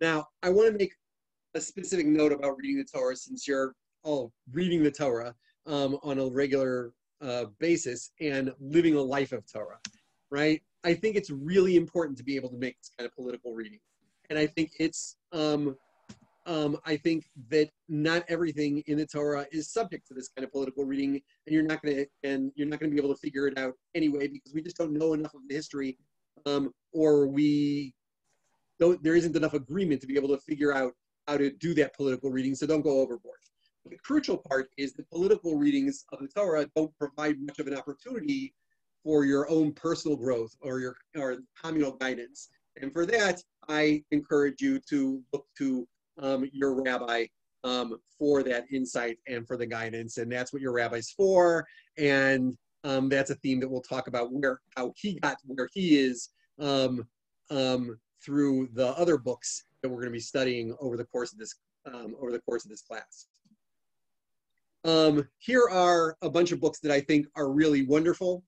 Now, I want to make a specific note about reading the Torah since you're all reading the Torah um, on a regular uh, basis and living a life of Torah, right? I think it's really important to be able to make this kind of political reading. And I think it's, um, um, I think that not everything in the Torah is subject to this kind of political reading, and you're not going to, and you're not going to be able to figure it out anyway because we just don't know enough of the history, um, or we don't. There isn't enough agreement to be able to figure out how to do that political reading. So don't go overboard. The crucial part is the political readings of the Torah don't provide much of an opportunity for your own personal growth or your or communal guidance. And for that, I encourage you to look to um, your rabbi um, for that insight and for the guidance. And that's what your rabbi's for. And um, that's a theme that we'll talk about where how he got where he is um, um, through the other books that we're going to be studying over the course of this um, over the course of this class. Here are a bunch of books that I think are really wonderful.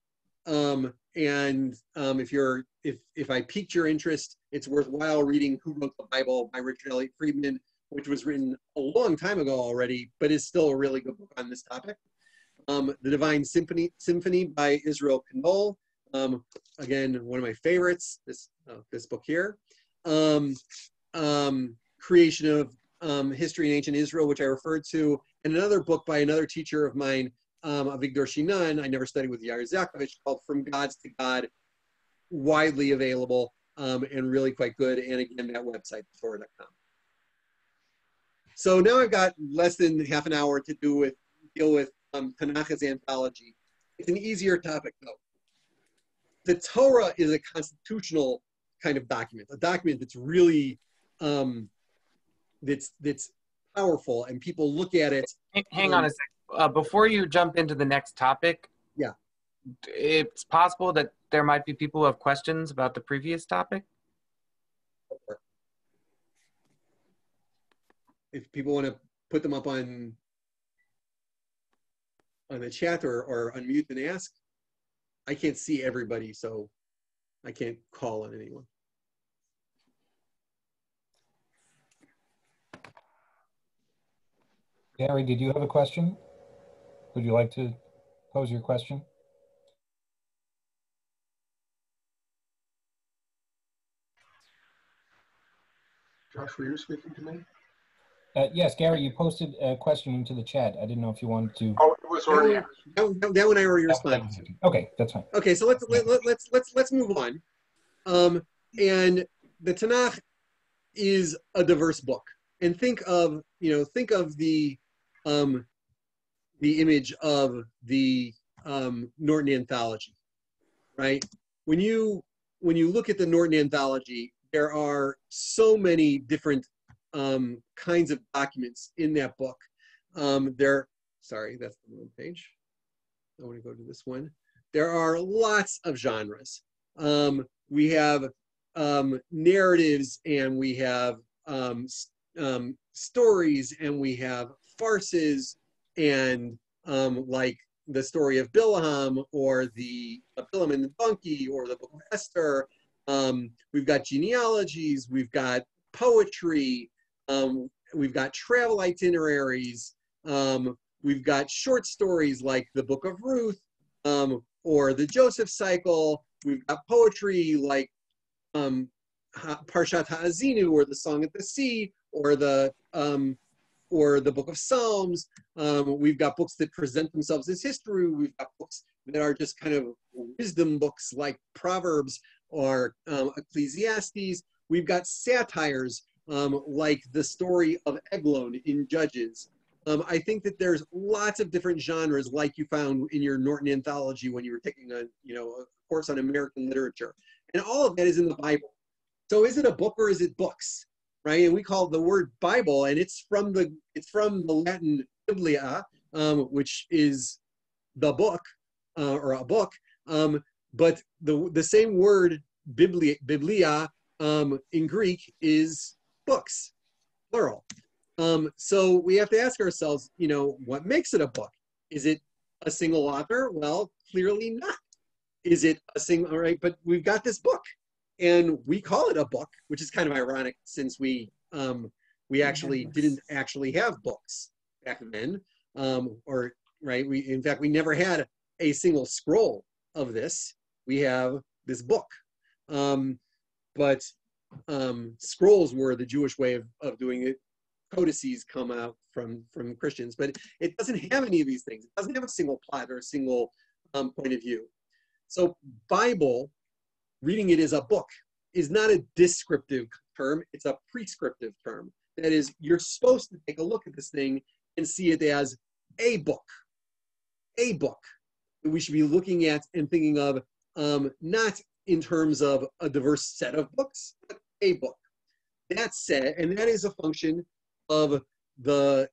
And if you're if if I piqued your interest, it's worthwhile reading Who Wrote the Bible by Richard Elliott Friedman, which was written a long time ago already, but is still a really good book on this topic. Um, the Divine Symphony Symphony by Israel Knohl. Um, again, one of my favorites. This uh, this book here. Um, um, creation of um, history in ancient Israel, which I referred to, and another book by another teacher of mine, um, Avigdor Shinan, I never studied with Yair Zakovitch, called From Gods to God, widely available um, and really quite good. And again, that website, Torah.com. So now I've got less than half an hour to do with deal with um, anthology. It's an easier topic though. The Torah is a constitutional kind of document, a document that's really um, that's that's powerful, and people look at it. Hang- Hang on a second. Uh, before you jump into the next topic, Yeah. It's possible that there might be people who have questions about the previous topic. If people want to put them up on on the chat or, or unmute and ask, I can't see everybody, so I can't call on anyone. Gary, did you have a question? Would you like to pose your question? Josh, were you speaking to me? Uh, yes, Gary, you posted a question into the chat. I didn't know if you wanted to. Oh, it was already That, that- that one I already responded to. Okay, that's fine. Okay, so let's let, let, let's let's let's move on. Um, and the Tanakh is a diverse book, and think of you know think of the um, the image of the um, Norton Anthology, right? When you when you look at the Norton Anthology, there are so many different um, kinds of documents in that book. Um, there, sorry, that's the wrong page. I want to go to this one there are lots of genres. Um, we have um, narratives and we have um, um, stories and we have farces and um, like the story of Bilaam or the uh, and the donkey or the book of Esther. Um, we've got genealogies, we've got poetry, um, we've got travel itineraries, um, we've got short stories like the book of Ruth, um, or the Joseph cycle. We've got poetry like um, Ha- Parshat Ha'azinu, or the Song at the Sea, or the um, or the Book of Psalms. We've got books that present themselves as history. We've got books that are just kind of wisdom books like Proverbs or um, Ecclesiastes. We've got satires um, like the story of Eglon in Judges. Um, I think that there's lots of different genres, like you found in your Norton anthology when you were taking a you know a course on American literature, and all of that is in the Bible. So is it a book or is it books, right? And we call the word Bible, and it's from the it's from the Latin biblia, um, which is the book uh, or a book. Um, but the the same word biblia, biblia um, in Greek is books, plural. Um, so we have to ask ourselves, you know, what makes it a book? Is it a single author? Well, clearly not. Is it a single, all right, but we've got this book and we call it a book, which is kind of ironic since we, um, we actually didn't actually have books back then. Um, or, right, we, in fact, we never had a single scroll of this. We have this book. Um, but um, scrolls were the Jewish way of, of doing it. Codices come out from from Christians, but it doesn't have any of these things. It doesn't have a single plot or a single um, point of view. So Bible, reading it as a book, is not a descriptive term. It's a prescriptive term. That is, you're supposed to take a look at this thing and see it as a book, a book that we should be looking at and thinking of, um, not in terms of a diverse set of books, but a book. That said, and that is a function of the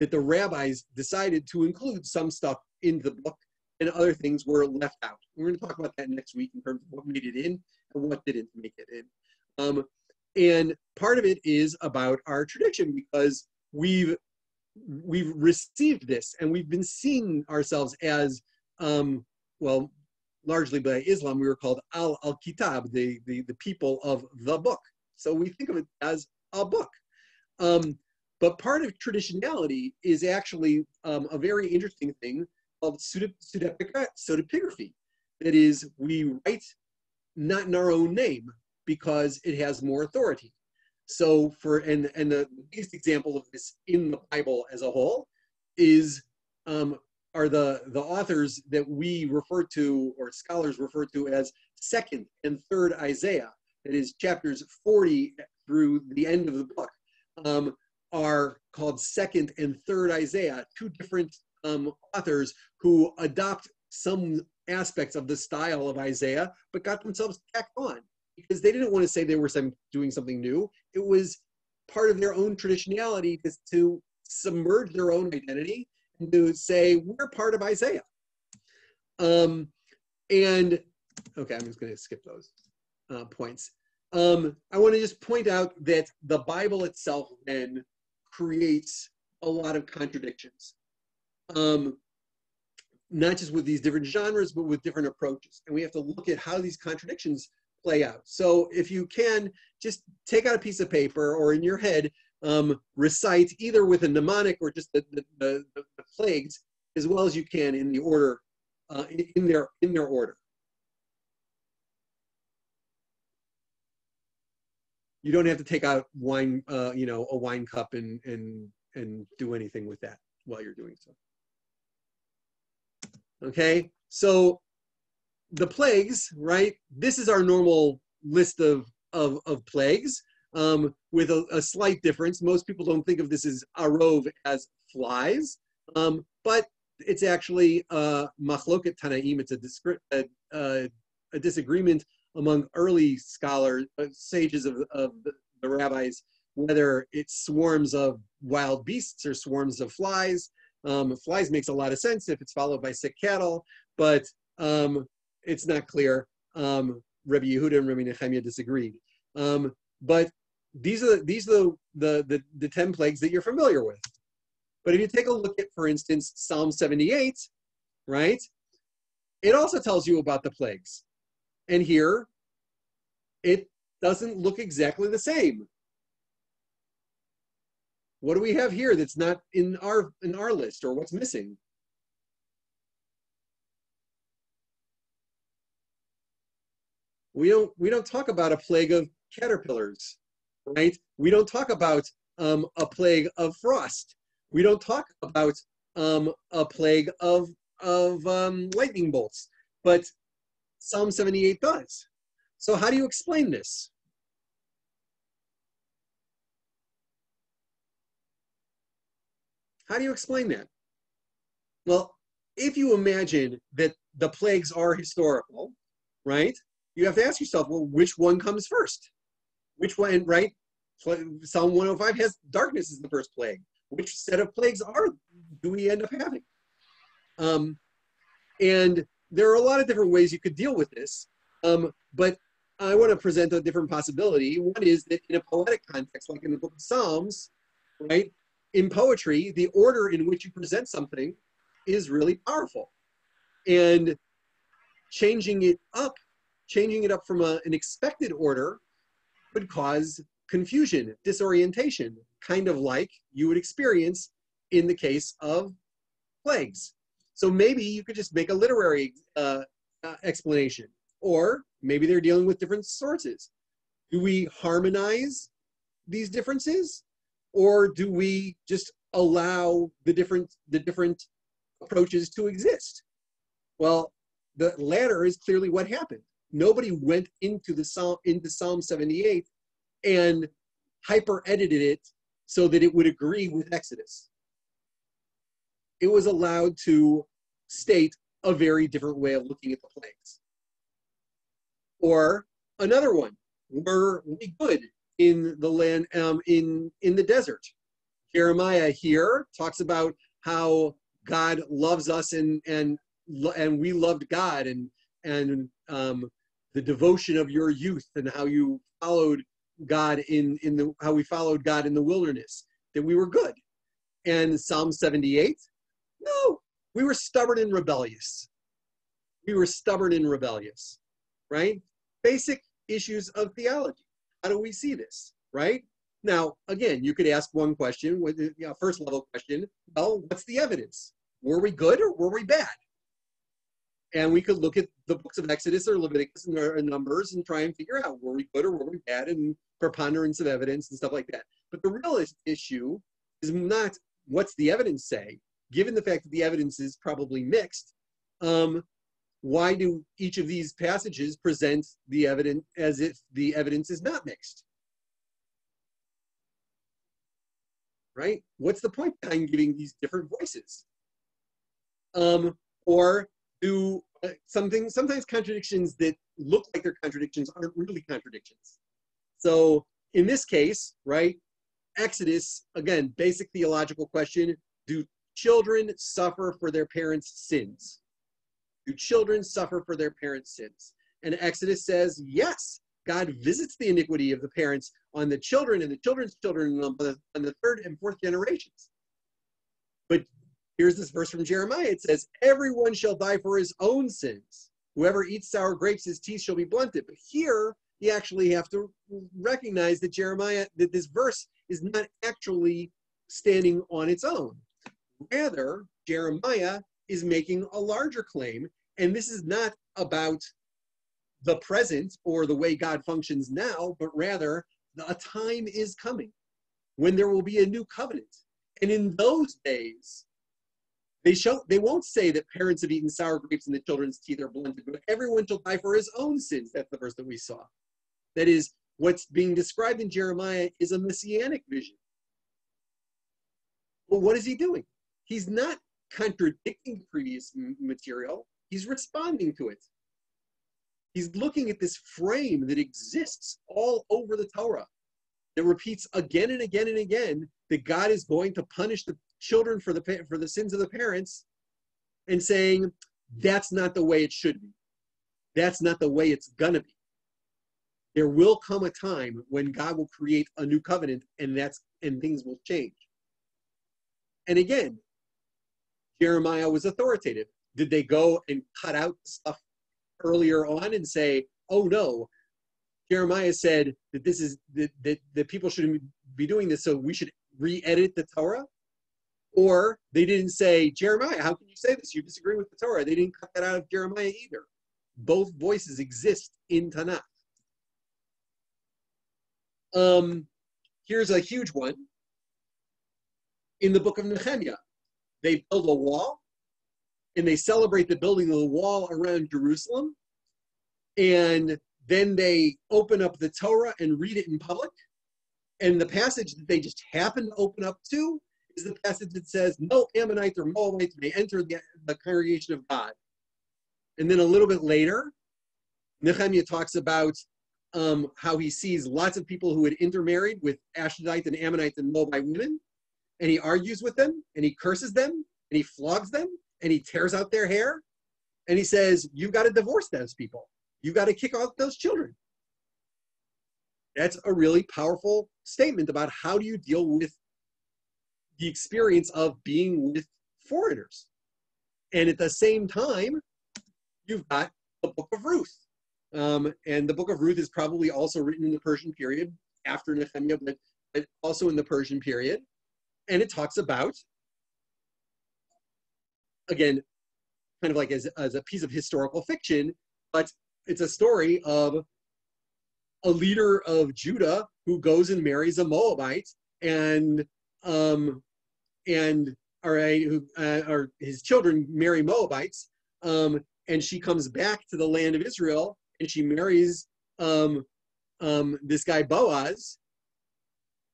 that the rabbis decided to include some stuff in the book and other things were left out. We're going to talk about that next week in terms of what made it in and what didn't make it in. Um, and part of it is about our tradition because we've we've received this and we've been seeing ourselves as um, well largely by Islam, we were called al al kitab, the, the the people of the book. So we think of it as a book. Um, but part of traditionality is actually um, a very interesting thing called pseudepigraphy. That is, we write not in our own name because it has more authority. So for and and the biggest example of this in the Bible as a whole is um, are the the authors that we refer to or scholars refer to as second and third Isaiah. That is chapters 40 through the end of the book um, are called second and third Isaiah, two different um, authors who adopt some aspects of the style of Isaiah, but got themselves tacked on because they didn't want to say they were some, doing something new. It was part of their own traditionality to, to submerge their own identity to say we're part of Isaiah. Um, and okay, I'm just going to skip those uh, points. Um, I want to just point out that the Bible itself then creates a lot of contradictions. Um, not just with these different genres, but with different approaches. And we have to look at how these contradictions play out. So if you can, just take out a piece of paper or in your head, um, recite either with a mnemonic or just the, the, the, the, plagues as well as you can in the order, uh, in, their, in their order. You don't have to take out wine, uh, you know, a wine cup and, and, and do anything with that while you're doing so. Okay, so the plagues, right? This is our normal list of, of, of plagues um, with a, a, slight difference. Most people don't think of this as arov as flies, um, but it's actually uh, machloket tanaim. It's a, a, a, a, disagreement among early scholars, uh, sages of, of the, the rabbis, whether it's swarms of wild beasts or swarms of flies. Um, flies makes a lot of sense if it's followed by sick cattle, but um, it's not clear. Um, Rabbi Yehuda and Rabbi Nehemiah disagreed. Um, but these are the, these are the, the, the, the 10 plagues that you're familiar with. But if you take a look at, for instance, Psalm 78, right, it also tells you about the plagues. And here, it doesn't look exactly the same. What do we have here that's not in our in our list or what's missing? We don't we don't talk about a plague of caterpillars, right? We don't talk about um, a plague of frost. We don't talk about um, a plague of of um, lightning bolts, but Psalm 78 does. So how do you explain this? How do you explain that? Well, if you imagine that the plagues are historical, right? You have to ask yourself, well, which one comes first? Which one, right? Psalm 105 has darkness as the first plague. Which set of plagues are do we end up having? Um, and there are a lot of different ways you could deal with this, um, but I want to present a different possibility. One is that in a poetic context, like in the book of Psalms, right? In poetry, the order in which you present something is really powerful. And changing it up, changing it up from a, an expected order would cause confusion, disorientation, kind of like you would experience in the case of plagues. So maybe you could just make a literary uh, uh, explanation, or maybe they're dealing with different sources. Do we harmonize these differences, or do we just allow the different the different approaches to exist? Well, the latter is clearly what happened. Nobody went into the Psalm into Psalm 78 and hyper edited it so that it would agree with Exodus. It was allowed to state a very different way of looking at the plagues. Or another one, were we good in the land um, in in the desert? Jeremiah here talks about how God loves us and and and we loved God and and um, the devotion of your youth and how you followed God in in the how we followed God in the wilderness that we were good. And Psalm 78, no, we were stubborn and rebellious. We were stubborn and rebellious, right? Basic issues of theology. How do we see this, right? Now, again, you could ask one question, with you know, first level question. Well, what's the evidence? Were we good or were we bad? And we could look at the books of Exodus or Leviticus and Numbers and try and figure out were we good or were we bad and preponderance of evidence and stuff like that. But the real issue is not what's the evidence say, given the fact that the evidence is probably mixed. Um, why do each of these passages present the evidence as if the evidence is not mixed? Right? What's the point behind giving these different voices? Um, or do uh, something sometimes contradictions that look like they're contradictions aren't really contradictions. So in this case, right, Exodus, again, basic theological question do children suffer for their parents' sins? Do children suffer for their parents' sins? And Exodus says, yes, God visits the iniquity of the parents on the children and the children's children on the, on the third and fourth generations. But Here's this verse from Jeremiah. It says, Everyone shall die for his own sins. Whoever eats sour grapes, his teeth shall be blunted. But here, you actually have to recognize that Jeremiah, that this verse is not actually standing on its own. Rather, Jeremiah is making a larger claim, and this is not about the present or the way God functions now, but rather a time is coming when there will be a new covenant. And in those days, they show they won't say that parents have eaten sour grapes and the children's teeth are blunted, but everyone shall die for his own sins. That's the verse that we saw. That is, what's being described in Jeremiah is a messianic vision. But what is he doing? He's not contradicting previous material, he's responding to it. He's looking at this frame that exists all over the Torah that repeats again and again and again that God is going to punish the children for the for the sins of the parents and saying that's not the way it should be. That's not the way it's gonna be. There will come a time when god will create a new covenant and that's and things will change. And again jeremiah was authoritative. Did they go and cut out stuff earlier on and say oh no. Jeremiah said that this is that, that, that people shouldn't be doing this so we should re-edit the torah or they didn't say, Jeremiah, how can you say this? You disagree with the Torah. They didn't cut that out of Jeremiah either. Both voices exist in Tanakh. Um, here's a huge one. In the book of Nehemiah, they build a wall and they celebrate the building of the wall around Jerusalem. And then they open up the Torah and read it in public. And the passage that they just happen to open up to is the passage that says, No Ammonites or Moabites may enter the, the congregation of God. And then a little bit later, Nehemiah talks about um, how he sees lots of people who had intermarried with Ashdodite and Ammonite and Moabite women, and he argues with them and he curses them and he flogs them and he tears out their hair and he says, You've got to divorce those people. You've got to kick off those children. That's a really powerful statement about how do you deal with the experience of being with foreigners. And at the same time, you've got the book of Ruth. Um, and the book of Ruth is probably also written in the Persian period after Nehemiah, but, but also in the Persian period. And it talks about, again, kind of like as, as a piece of historical fiction, but it's a story of a leader of Judah who goes and marries a Moabite and um, and all right, who uh, or his children marry Moabites, um, and she comes back to the land of Israel and she marries um, um, this guy Boaz,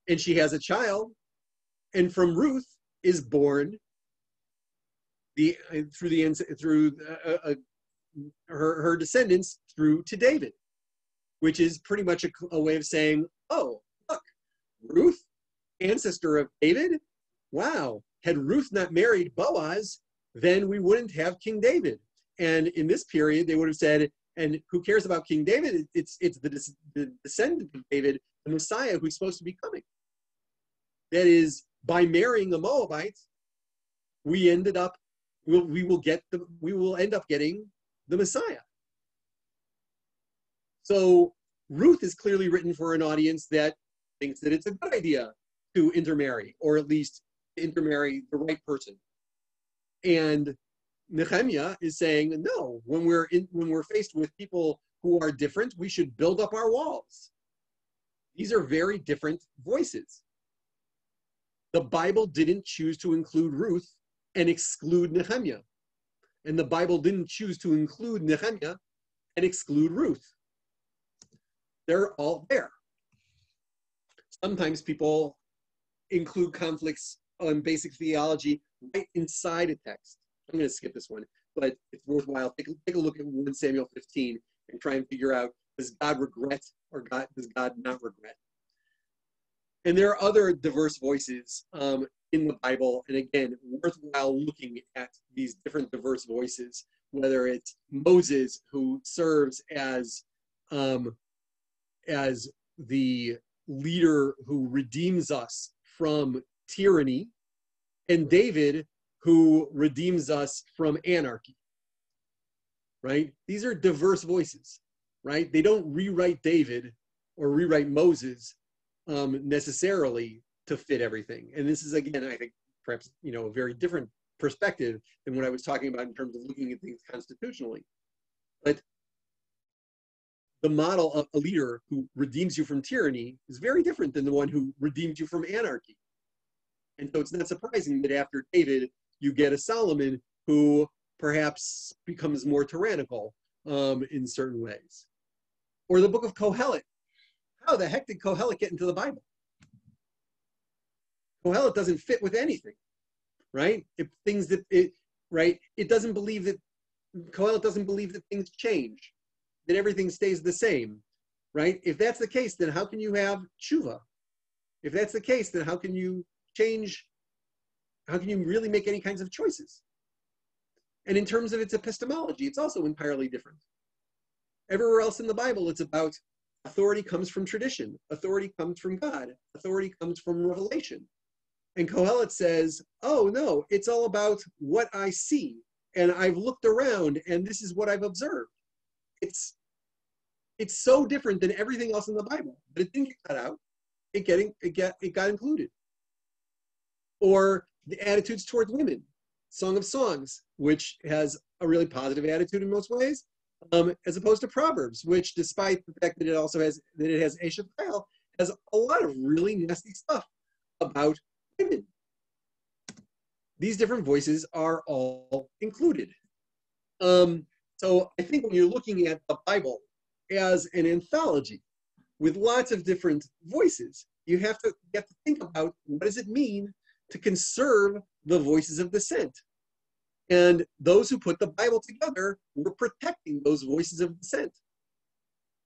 and she has a child, and from Ruth is born the through the through uh, uh, her her descendants through to David, which is pretty much a, a way of saying, oh look, Ruth, ancestor of David. Wow, had Ruth not married Boaz, then we wouldn't have King David. And in this period, they would have said, and who cares about King David? It's, it's the, the descendant of David, the Messiah who's supposed to be coming. That is, by marrying a Moabite, we ended up, we'll, we will get the, we will end up getting the Messiah. So Ruth is clearly written for an audience that thinks that it's a good idea to intermarry, or at least intermarry the right person. And Nehemiah is saying, no, when we're in, when we're faced with people who are different, we should build up our walls. These are very different voices. The Bible didn't choose to include Ruth and exclude Nehemiah. And the Bible didn't choose to include Nehemiah and exclude Ruth. They're all there. Sometimes people include conflicts on basic theology right inside a text. I'm going to skip this one, but it's worthwhile. Take, take a look at 1 Samuel 15 and try and figure out does God regret or God, does God not regret? And there are other diverse voices um, in the Bible, and again, worthwhile looking at these different diverse voices, whether it's Moses who serves as um, as the leader who redeems us from tyranny, and David, who redeems us from anarchy. Right? These are diverse voices, right? They don't rewrite David or rewrite Moses um, necessarily to fit everything. And this is, again, I think perhaps, you know, a very different perspective than what I was talking about in terms of looking at things constitutionally. But the model of a leader who redeems you from tyranny is very different than the one who redeemed you from anarchy. And so it's not surprising that after David, you get a Solomon who perhaps becomes more tyrannical um, in certain ways. Or the book of Kohelet. How the heck did Kohelet get into the Bible? Kohelet doesn't fit with anything, right? If things that it, right, it doesn't believe that, Kohelet doesn't believe that things change, that everything stays the same, right? If that's the case, then how can you have tshuva? If that's the case, then how can you change, how can you really make any kinds of choices? And in terms of its epistemology, it's also entirely different. Everywhere else in the Bible, it's about authority comes from tradition, authority comes from God, authority comes from revelation. And Kohelet says, oh no, it's all about what I see. And I've looked around and this is what I've observed. It's it's so different than everything else in the Bible, but it didn't get cut out. It getting it got it got included or the attitudes towards women. Song of Songs, which has a really positive attitude in most ways, um, as opposed to Proverbs, which, despite the fact that it also has that it has Eshet Chayil, has a lot of really nasty stuff about women. These different voices are all included. Um, so I think when you're looking at the Bible as an anthology with lots of different voices, you have to, you have to think about what does it mean to conserve the voices of dissent. And those who put the Bible together were protecting those voices of dissent.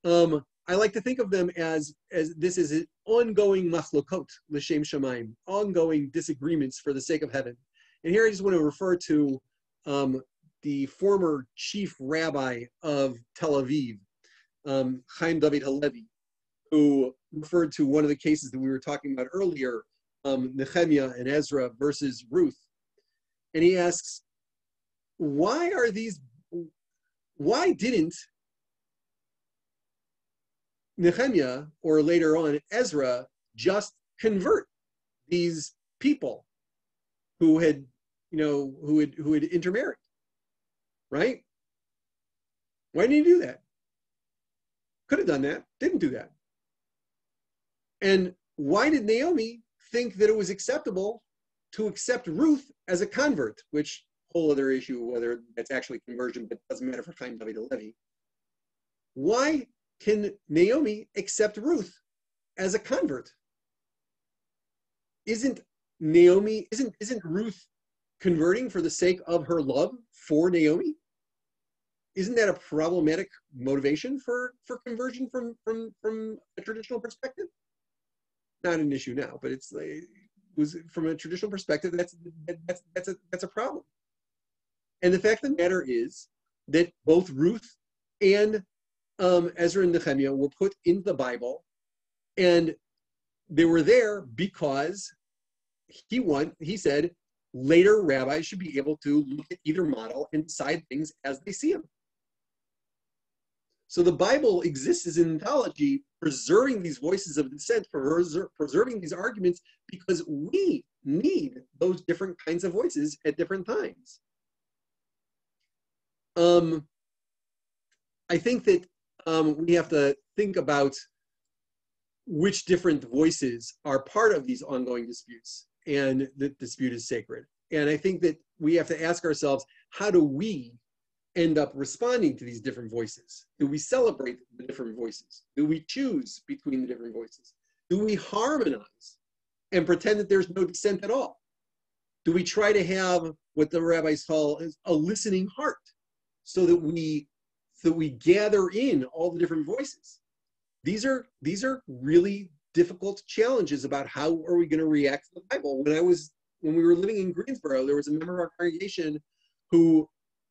Um, I like to think of them as, as this is an ongoing machlokot, l'shem shamayim, ongoing disagreements for the sake of heaven. And here I just want to refer to um, the former chief rabbi of Tel Aviv, um, Chaim David Halevi, who referred to one of the cases that we were talking about earlier, um, Nehemiah and Ezra versus Ruth. And he asks, why are these, why didn't Nehemiah or later on Ezra just convert these people who had, you know, who had who had intermarried, right? Why didn't he do that? Could have done that, didn't do that. And why did Naomi think that it was acceptable to accept Ruth as a convert, which whole other issue whether that's actually conversion, but doesn't matter for Chaim David Levy. Why can Naomi accept Ruth as a convert? Isn't Naomi, isn't, isn't Ruth converting for the sake of her love for Naomi? Isn't that a problematic motivation for, for conversion from, from, from a traditional perspective? Not an issue now, but it's like, was from a traditional perspective, that's, that's, that's, a, that's a problem. And the fact of the matter is that both Ruth and um, Ezra and Nehemiah were put in the Bible, and they were there because he want he said later rabbis should be able to look at either model and decide things as they see them. So the Bible exists as an anthology, preserving these voices of dissent, preserving these arguments, because we need those different kinds of voices at different times. Um, I think that um, we have to think about which different voices are part of these ongoing disputes and the dispute is sacred. And I think that we have to ask ourselves, how do we end up responding to these different voices? Do we celebrate the different voices? Do we choose between the different voices? Do we harmonize and pretend that there's no dissent at all? Do we try to have what the rabbis call a listening heart so that we so we gather in all the different voices? These are these are really difficult challenges about how are we going to react to the Bible. When I was when we were living in Greensboro, there was a member of our congregation who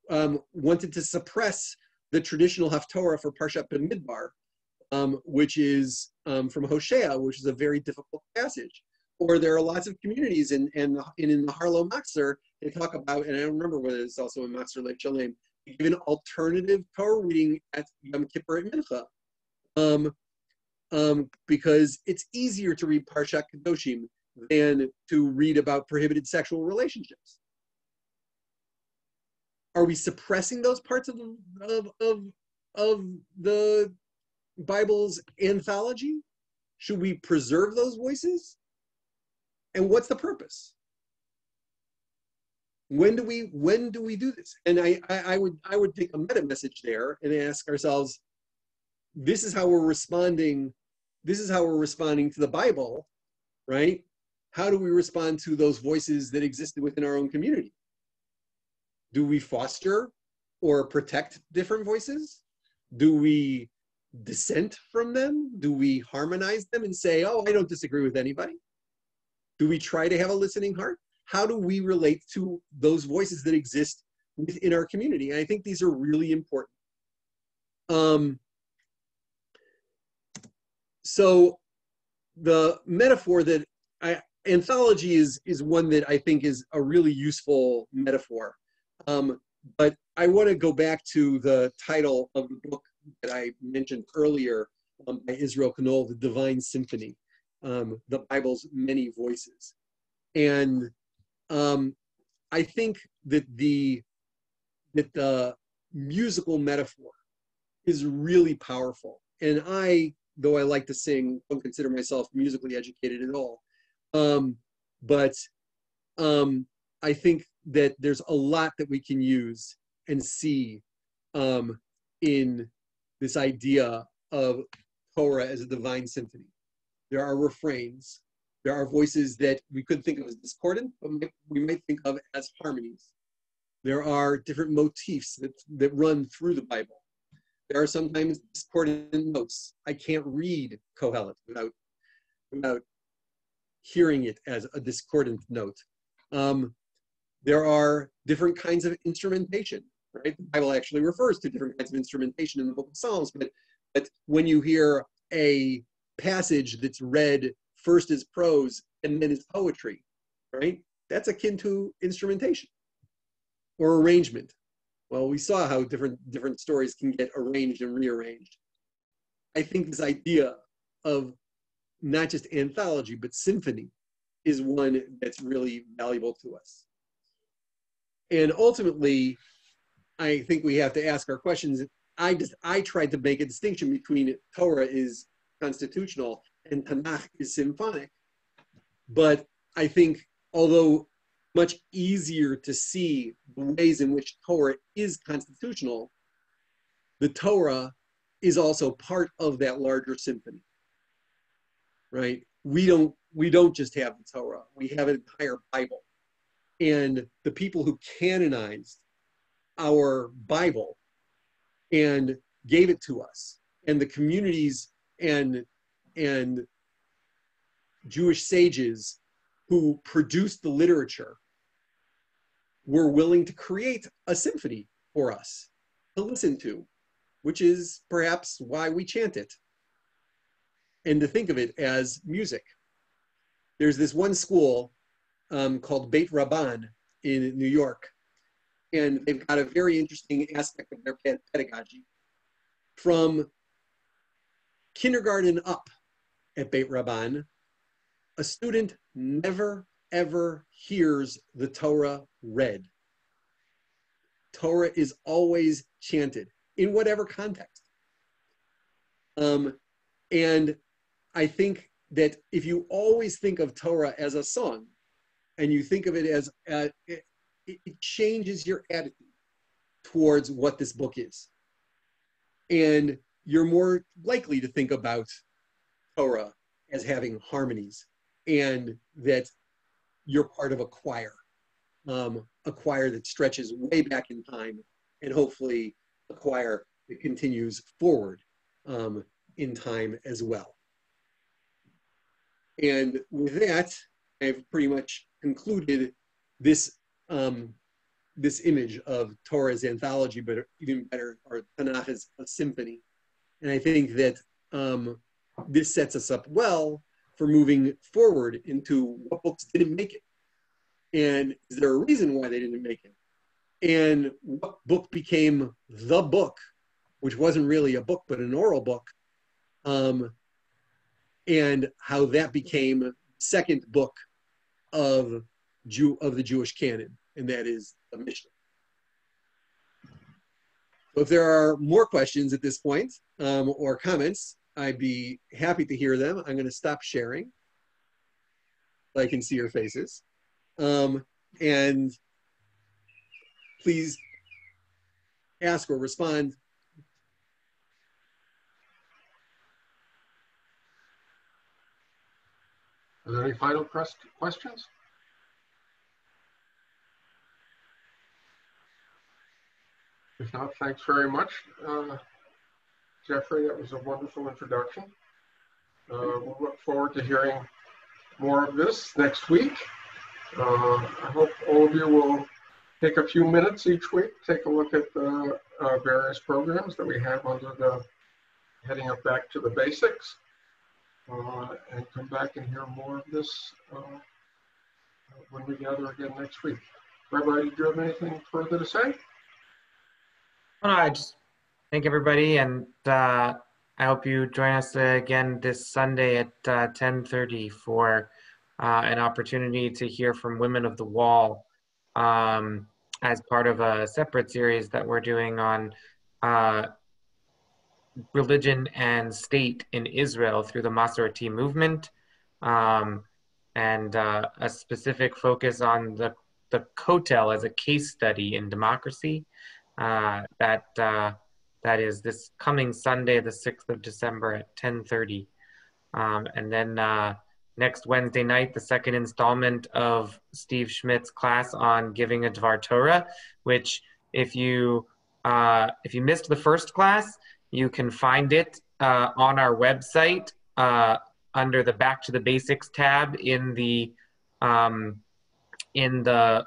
um, wanted to suppress the traditional Haftorah for Parshat Bamidbar, um, which is um, from Hosea, which is a very difficult passage. Or there are lots of communities in, in, in, the Harlow Machzor, they talk about, and I don't remember whether it's also in Machzor Lev Shalem, give alternative Torah reading at Yom Kippur at Mincha. Um, um, because it's easier to read Parshat Kedoshim than to read about prohibited sexual relationships. Are we suppressing those parts of, of, of, of the Bible's anthology? Should we preserve those voices? And what's the purpose? When do we when do we do this? And I, I, I would I would take a meta message there and ask ourselves, this is how we're responding this is how we're responding to the Bible, right? How do we respond to those voices that existed within our own community? Do we foster or protect different voices? Do we dissent from them? Do we harmonize them and say, oh, I don't disagree with anybody? Do we try to have a listening heart? How do we relate to those voices that exist within our community? And I think these are really important. Um, so the metaphor that I, anthology is is one that I think is a really useful metaphor. Um, but I want to go back to the title of the book that I mentioned earlier um, by Israel Knohl, The Divine Symphony, um, the Bible's many voices. And um, I think that the that the musical metaphor is really powerful. And I though I like to sing, don't consider myself musically educated at all. Um, but um, I think that there's a lot that we can use and see um, in this idea of Torah as a divine symphony. There are refrains. There are voices that we could think of as discordant, but we might think of as harmonies. There are different motifs that, that run through the Bible. There are sometimes discordant notes. I can't read Kohelet without, without hearing it as a discordant note. Um, there are different kinds of instrumentation, right? The Bible actually refers to different kinds of instrumentation in the book of Psalms, but, but when you hear a passage that's read first as prose and then as poetry, right? That's akin to instrumentation or arrangement. Well, we saw how different different stories can get arranged and rearranged. I think this idea of not just anthology but symphony is one that's really valuable to us. And ultimately, I think we have to ask our questions. I just I tried to make a distinction between Torah is constitutional and Tanakh is symphonic. But I think although much easier to see the ways in which Torah is constitutional, the Torah is also part of that larger symphony. Right? We don't we don't just have the Torah, we have an entire Bible. And the people who canonized our Bible and gave it to us, and the communities and and Jewish sages who produced the literature were willing to create a symphony for us to listen to, which is perhaps why we chant it and to think of it as music. There's this one school um, called Beit Rabban in New York, and they've got a very interesting aspect of their pedagogy. From kindergarten up at Beit Rabban, a student never ever hears the Torah read. Torah is always chanted in whatever context. Um, and I think that if you always think of Torah as a song and you think of it as, uh, it, it changes your attitude towards what this book is. And you're more likely to think about Torah as having harmonies and that you're part of a choir, um, a choir that stretches way back in time, and hopefully a choir that continues forward um, in time as well. And with that, I've pretty much concluded this um, this image of Torah's anthology, but even better, or Tanakh as a symphony. And I think that um, this sets us up well for moving forward into what books didn't make it. And is there a reason why they didn't make it? And what book became the book, which wasn't really a book, but an oral book, um, and how that became second book of Jew of the Jewish canon, and that is the Mishnah. So if there are more questions at this point um, or comments, I'd be happy to hear them. I'm going to stop sharing. I can see your faces. Um, and please ask or respond. Are there any final questions? If not, thanks very much. Uh, Jeffrey, that was a wonderful introduction. Uh, we'll look forward to hearing more of this next week. Uh, I hope all of you will take a few minutes each week, take a look at the uh, various programs that we have under the heading up back to the basics uh, and come back and hear more of this uh, when we gather again next week. Rabbi, do you have anything further to say? Well, I just thank everybody, and uh, I hope you join us again this Sunday at uh, 10:30 for uh, an opportunity to hear from Women of the Wall um, as part of a separate series that we're doing on uh, religion and state in Israel through the Masorti movement, um, and uh, a specific focus on the the Kotel as a case study in democracy. Uh, that that is this coming Sunday, the 6th of December at 1030. Um, and then uh, next Wednesday night, the second installment of Steve Schmidt's class on giving a Dvar Torah, which if you, uh, if you missed the first class, you can find it uh, on our website uh, under the Back to the Basics tab in the, um, in the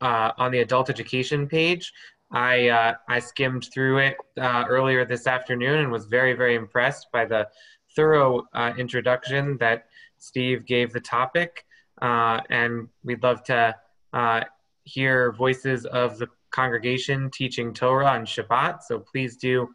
uh, on the adult education page. I uh, I skimmed through it uh, earlier this afternoon and was very very impressed by the thorough uh, introduction that Steve gave the topic. And we'd love to hear voices of the congregation teaching Torah on Shabbat. So please do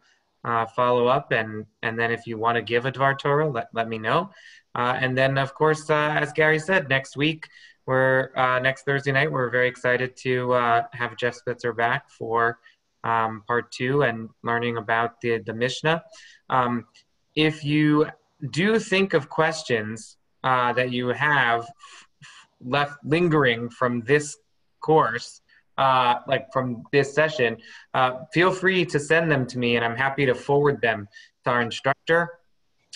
uh, follow up. And, and then if you want to give a Dvar Torah, let, let me know. Uh, and then, of course, uh, as Gary said, next week, we're uh, next Thursday night, we're very excited to uh, have Jeff Spitzer back for um, part two and learning about the, the Mishnah. Um, if you do think of questions uh, that you have left lingering from this course, uh, like from this session, uh, feel free to send them to me and I'm happy to forward them to our instructor.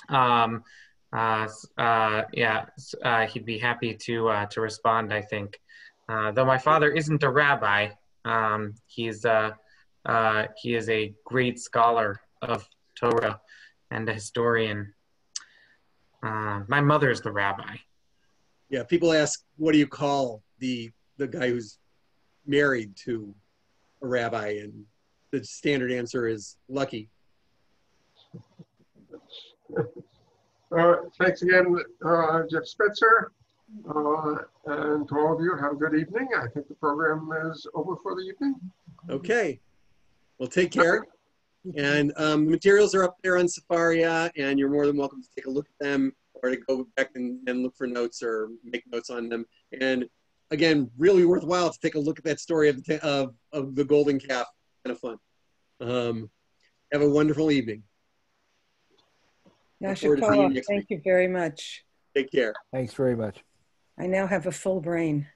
Um, uh, uh, yeah, uh, he'd be happy to, uh, to respond, I think. Uh, though my father isn't a rabbi, um, he's, uh, uh, he is a great scholar of Torah and a historian. Uh, my is the rabbi. Yeah, people ask, what do you call the the guy who's married to a rabbi? And the standard answer is lucky. (laughs) Uh, Thanks again, uh, Jeff Spitzer. Uh, And to all of you, have a good evening. I think the program is over for the evening. Okay. Well, take care. And um, the materials are up there on Sefaria, and you're more than welcome to take a look at them or to go back and, and look for notes or make notes on them. And again, really worthwhile to take a look at that story of the, of, of the golden calf. Kind of fun. Um, have a wonderful evening. Look forward to seeing you Yashikov, next thank you very much. Take care. Thanks very much. I now have a full brain.